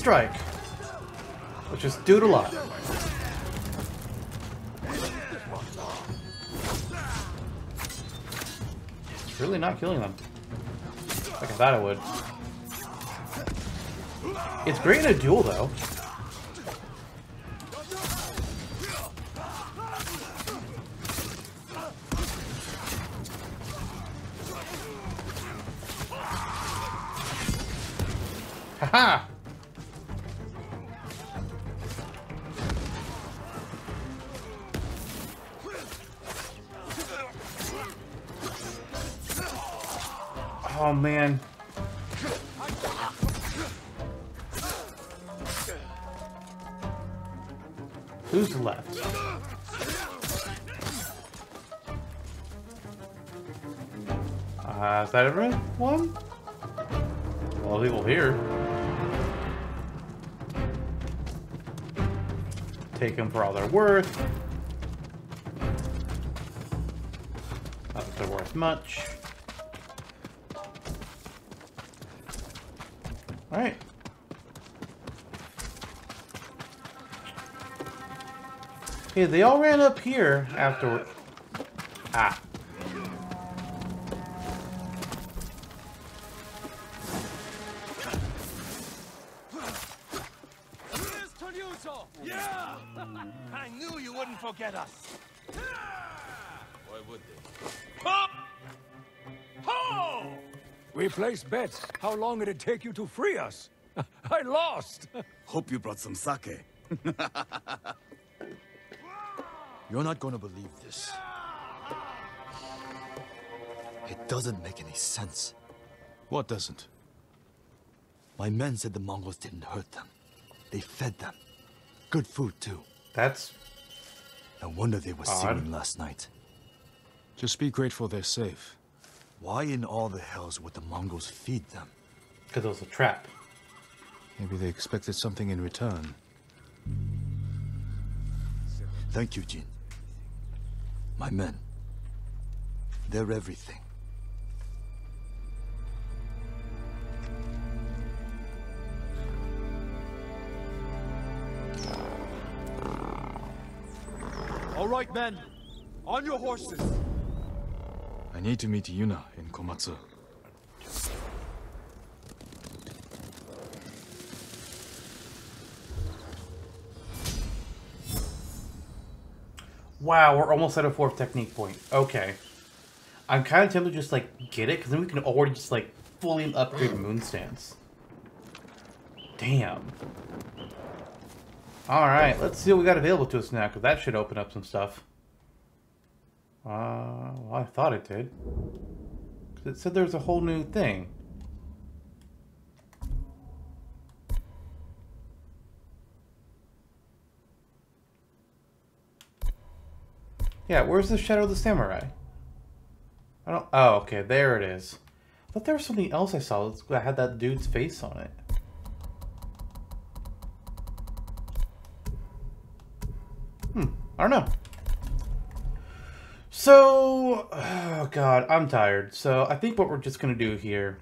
Strike! Just do it a lot. It's really not killing them. Like I thought it would. It's great in a duel, though. For all they're worth. Not that they're worth much. Alright. Hey, they all ran up here afterward. Bets. How long did it'd take you to free us? I lost. Hope you brought some sake. You're not gonna believe this. It doesn't make any sense. What doesn't? My men said the Mongols didn't hurt them. They fed them. Good food, too. That's... No wonder they were Odd. singing last night. Just be grateful they're safe. Why in all the hells would the Mongols feed them? Because it was a trap. Maybe they expected something in return. Thank you, Jin. My men. They're everything. All right, men. On your horses. I need to meet Yuna in Komatsu. Wow, we're almost at a fourth technique point. Okay. I'm kind of tempted to just, like, get it, because then we can already just, like, fully upgrade Moon Stance. Damn. Alright, let's see what we got available to us now, because that should open up some stuff. Uh, well, I thought it did. Because it said there was a whole new thing. Yeah, where's the Shadow of the Samurai? I don't... Oh, okay, there it is. I thought there was something else I saw that had that dude's face on it. Hmm, I don't know. So, oh god, I'm tired. So I think what we're just going to do here,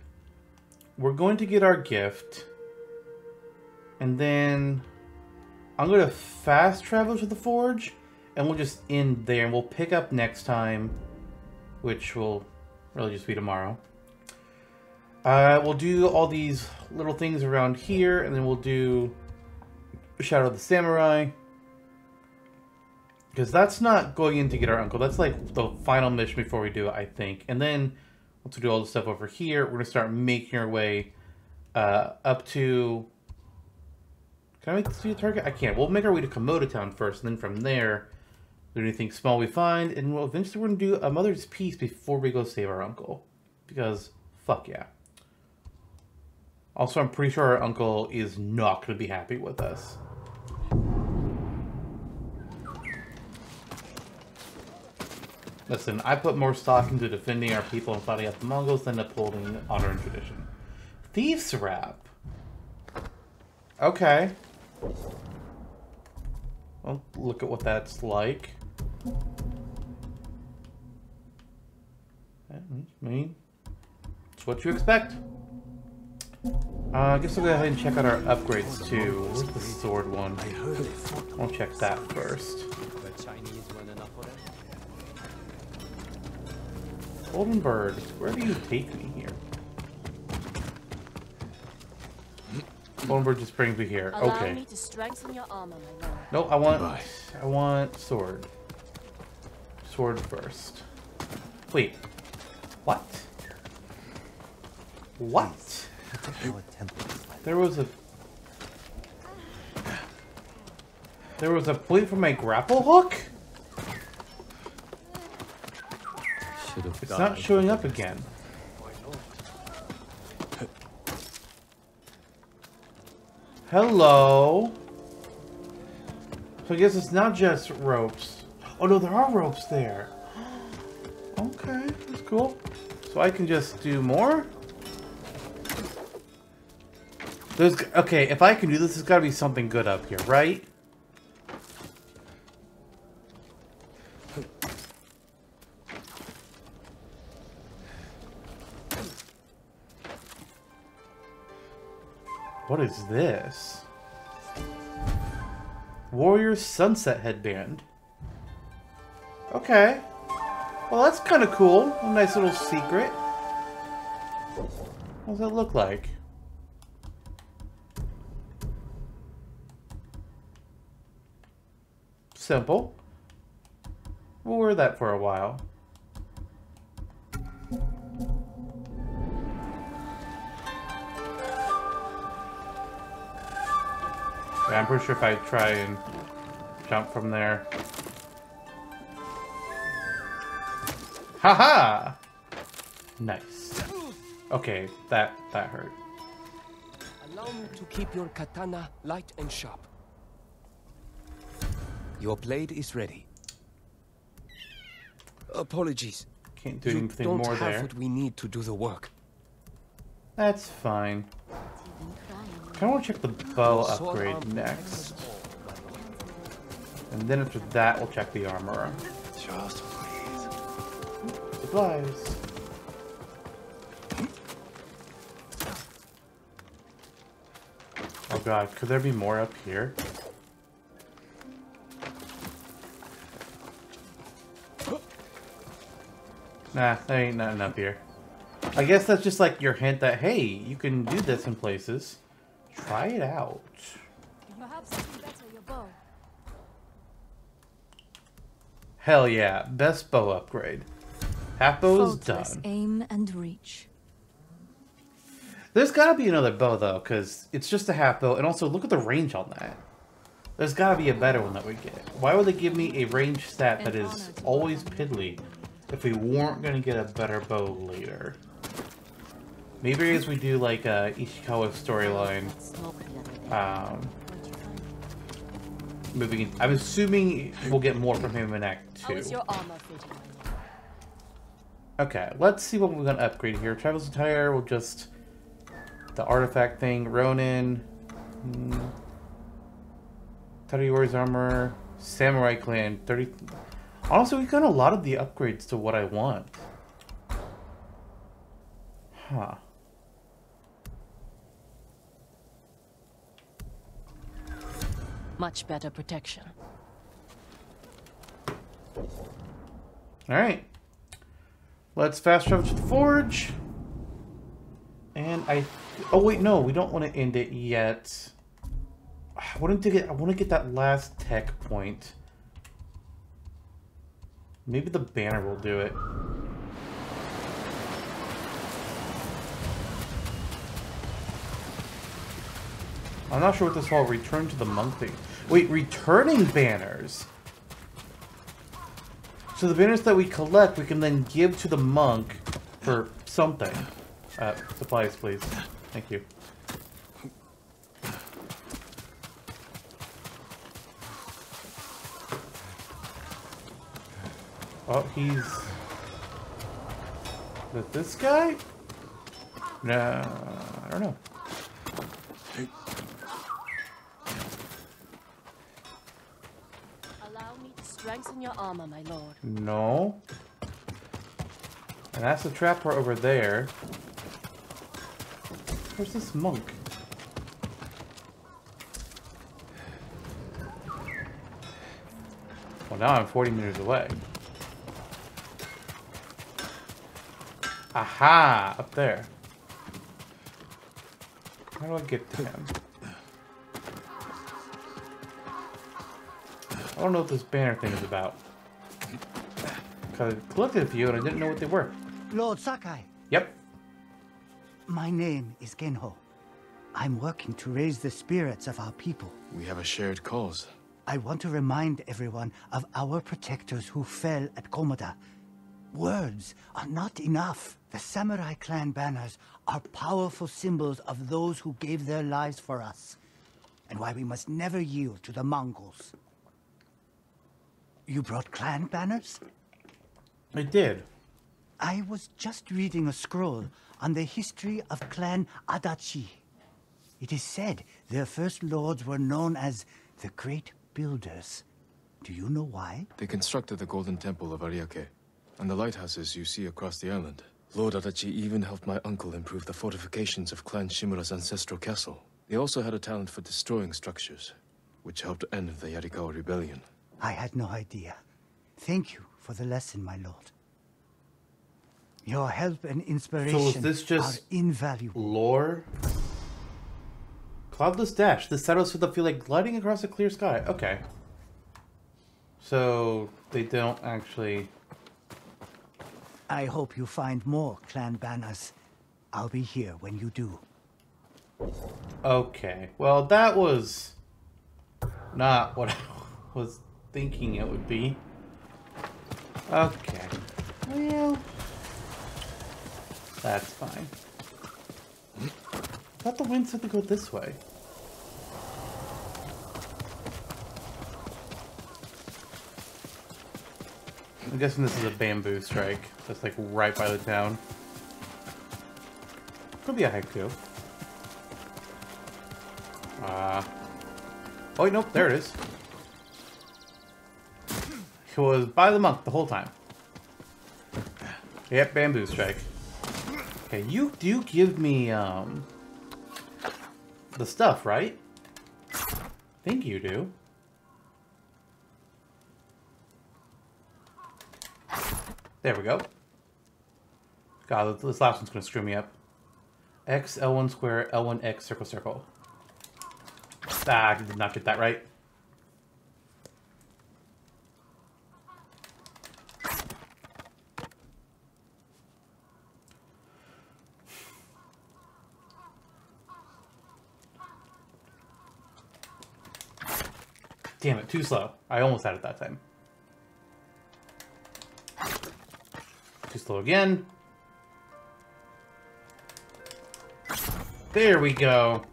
we're going to get our gift, and then I'm going to fast travel to the forge, and we'll just end there, and we'll pick up next time, which will really just be tomorrow. Uh, we'll do all these little things around here, and then we'll do Shadow of the Samurai. Because that's not going in to get our uncle. That's like the final mission before we do it, I think. And then once we do all the stuff over here, we're going to start making our way uh, up to... Can I make this a target? I can't. We'll make our way to Komoda Town first, and then from there, do anything small we find, and we'll eventually we're going to do a Mother's Peace before we go save our uncle. Because, fuck yeah. Also, I'm pretty sure our uncle is not going to be happy with us. Listen, I put more stock into defending our people and fighting off the Mongols than upholding honor and tradition. Thieves Wrap. Okay. Well, look at what that's like. I mean, it's what you expect. Uh, I guess we'll go ahead and check out our upgrades too. Where's the sword one? I'll check that first. Golden Bird, where do you take me here? Golden Bird just brings me here. Allow Okay. me to strengthen your armor, my lord. No, I want I want sword. Sword first. Wait. What? What? There was a There was a point for my grapple hook? It's not showing up again. Hello? So I guess it's not just ropes. Oh no, there are ropes there. Okay, that's cool. So I can just do more? There's, okay, if I can do this, there's gotta be something good up here, right? What is this? Warrior Sunset Headband. Okay. Well, that's kind of cool. A nice little secret. What does that look like? Simple. We'll wear that for a while. Yeah, I'm pretty sure if I try and jump from there. Haha! Nice. Okay, that that hurt. Allow me to keep your katana light and sharp. Your blade is ready. Apologies. Can't do you anything don't more have there. what we need to do the work. That's fine. I want to check the bow upgrade next. And then after that, we'll check the armor. Just Supplies. Oh god, could there be more up here? Nah, there ain't nothing up here. I guess that's just like your hint that, hey, you can do this in places. Try it out. Perhaps you can better your bow. Hell yeah, best bow upgrade. Half bow is Faultless done. aim and reach. There's gotta be another bow though, because it's just a half bow, and also look at the range on that. There's gotta be a better one that we get. Why would they give me a range stat that is always piddly if we weren't gonna get a better bow later? Maybe as we do like a Ishikawa storyline, um, moving. In, I'm assuming we'll get more from him in Act Two. is your armor fitting? Okay, let's see what we're gonna upgrade here. Travel's attire, we'll just the artifact thing, Ronin, mm, Warriors armor, Samurai Clan, 30. Honestly, we've got a lot of the upgrades to what I want. Huh. Much better protection. Alright. Let's fast travel to the forge. And I oh wait, no, we don't want to end it yet. I wanted to get I want to get that last tech point. Maybe the banner will do it. I'm not sure what this whole return to the monk thing. Wait, returning banners. So the banners that we collect, we can then give to the monk for something. Uh, supplies, please. Thank you. Oh, he's... Is this guy? No, I don't know. Allow me to strengthen your armor, my lord. No. And that's the trap over there. Where's this monk? Well, now I'm 40 meters away. Aha! Up there. How do I get to him? I don't know what this banner thing is about. Because I collected a few and I didn't know what they were. Lord Sakai, Yep. my name is Genho. I'm working to raise the spirits of our people. We have a shared cause. I want to remind everyone of our protectors who fell at Komoda. Words are not enough. The samurai clan banners are powerful symbols of those who gave their lives for us, and why we must never yield to the Mongols. You brought clan banners? I did. I was just reading a scroll on the history of Clan Adachi. It is said their first lords were known as the Great Builders. Do you know why? They constructed the Golden Temple of Ariake, and the lighthouses you see across the island. Lord Adachi even helped my uncle improve the fortifications of Clan Shimura's ancestral castle. They also had a talent for destroying structures, which helped end the Yarikawa rebellion. I had no idea. Thank you for the lesson, my lord. Your help and inspiration So is this just are invaluable. lore? Cloudless dash. The feel feel like gliding across a clear sky. Okay. So they don't actually. I hope you find more clan banners. I'll be here when you do. Okay. Well, that was not what I was thinking it would be. Okay. Well, that's fine. I thought the wind said to go this way. I'm guessing this is a bamboo strike. That's like right by the town. Could be a haiku. Uh, oh, wait, nope, there it is. Was by the monk the whole time. Yep, bamboo strike. Okay, you do give me, um, the stuff, right? I think you do. There we go. God, this last one's gonna screw me up. X, L1 square, L1 X, circle, circle. Ah, I did not get that right. Damn it, too slow. I almost had it that time. Too slow again. There we go.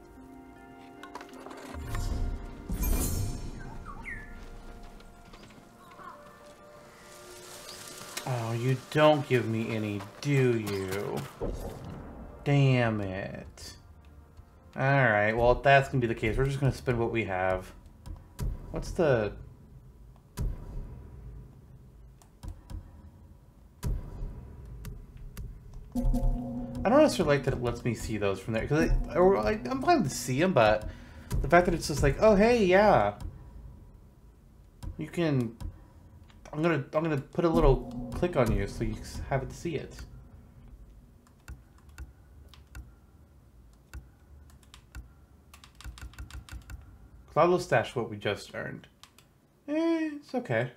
Oh, you don't give me any, do you? Damn it. Alright, well, if that's going to be the case, we're just going to spend what we have. What's the... I don't necessarily like that it lets me see those from there because I, I'm fine to see them, but the fact that it's just like, oh hey, yeah, you can. I'm gonna I'm gonna put a little click on you so you have it to see it. Cloudless dash what we just earned. Eh, it's okay.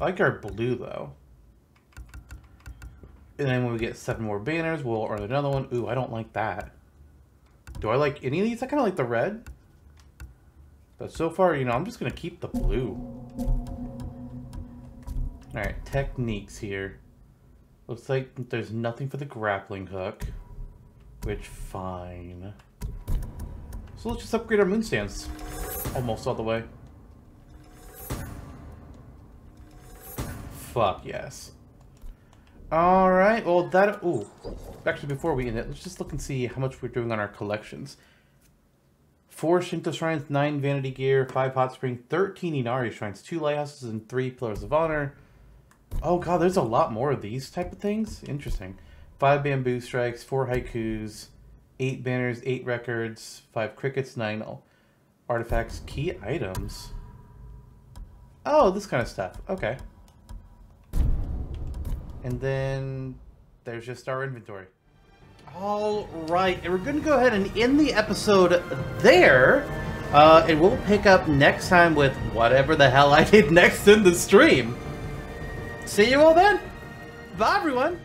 I like our blue though. And then when we get seven more banners, we'll earn another one. Ooh, I don't like that. Do I like any of these? I kind of like the red. But so far, you know, I'm just going to keep the blue. Alright, techniques here. Looks like there's nothing for the grappling hook. Which, fine. So let's just upgrade our moon stance. Almost all the way. Fuck yes. Alright, well that... Ooh. Actually, before we end it, let's just look and see how much we're doing on our collections. 4 Shinto Shrines, 9 Vanity Gear, 5 Hot Spring, 13 Inari Shrines, 2 Lighthouses, and 3 Pillars of Honor. Oh god, there's a lot more of these type of things. Interesting. 5 Bamboo Strikes, 4 Haikus, 8 Banners, 8 Records, 5 Crickets, 9 Artifacts, Key Items. Oh, this kind of stuff. Okay. And then there's just our inventory. All right, and we're going to go ahead and end the episode there. Uh, and we'll pick up next time with whatever the hell I did next in the stream. See you all then. Bye, everyone.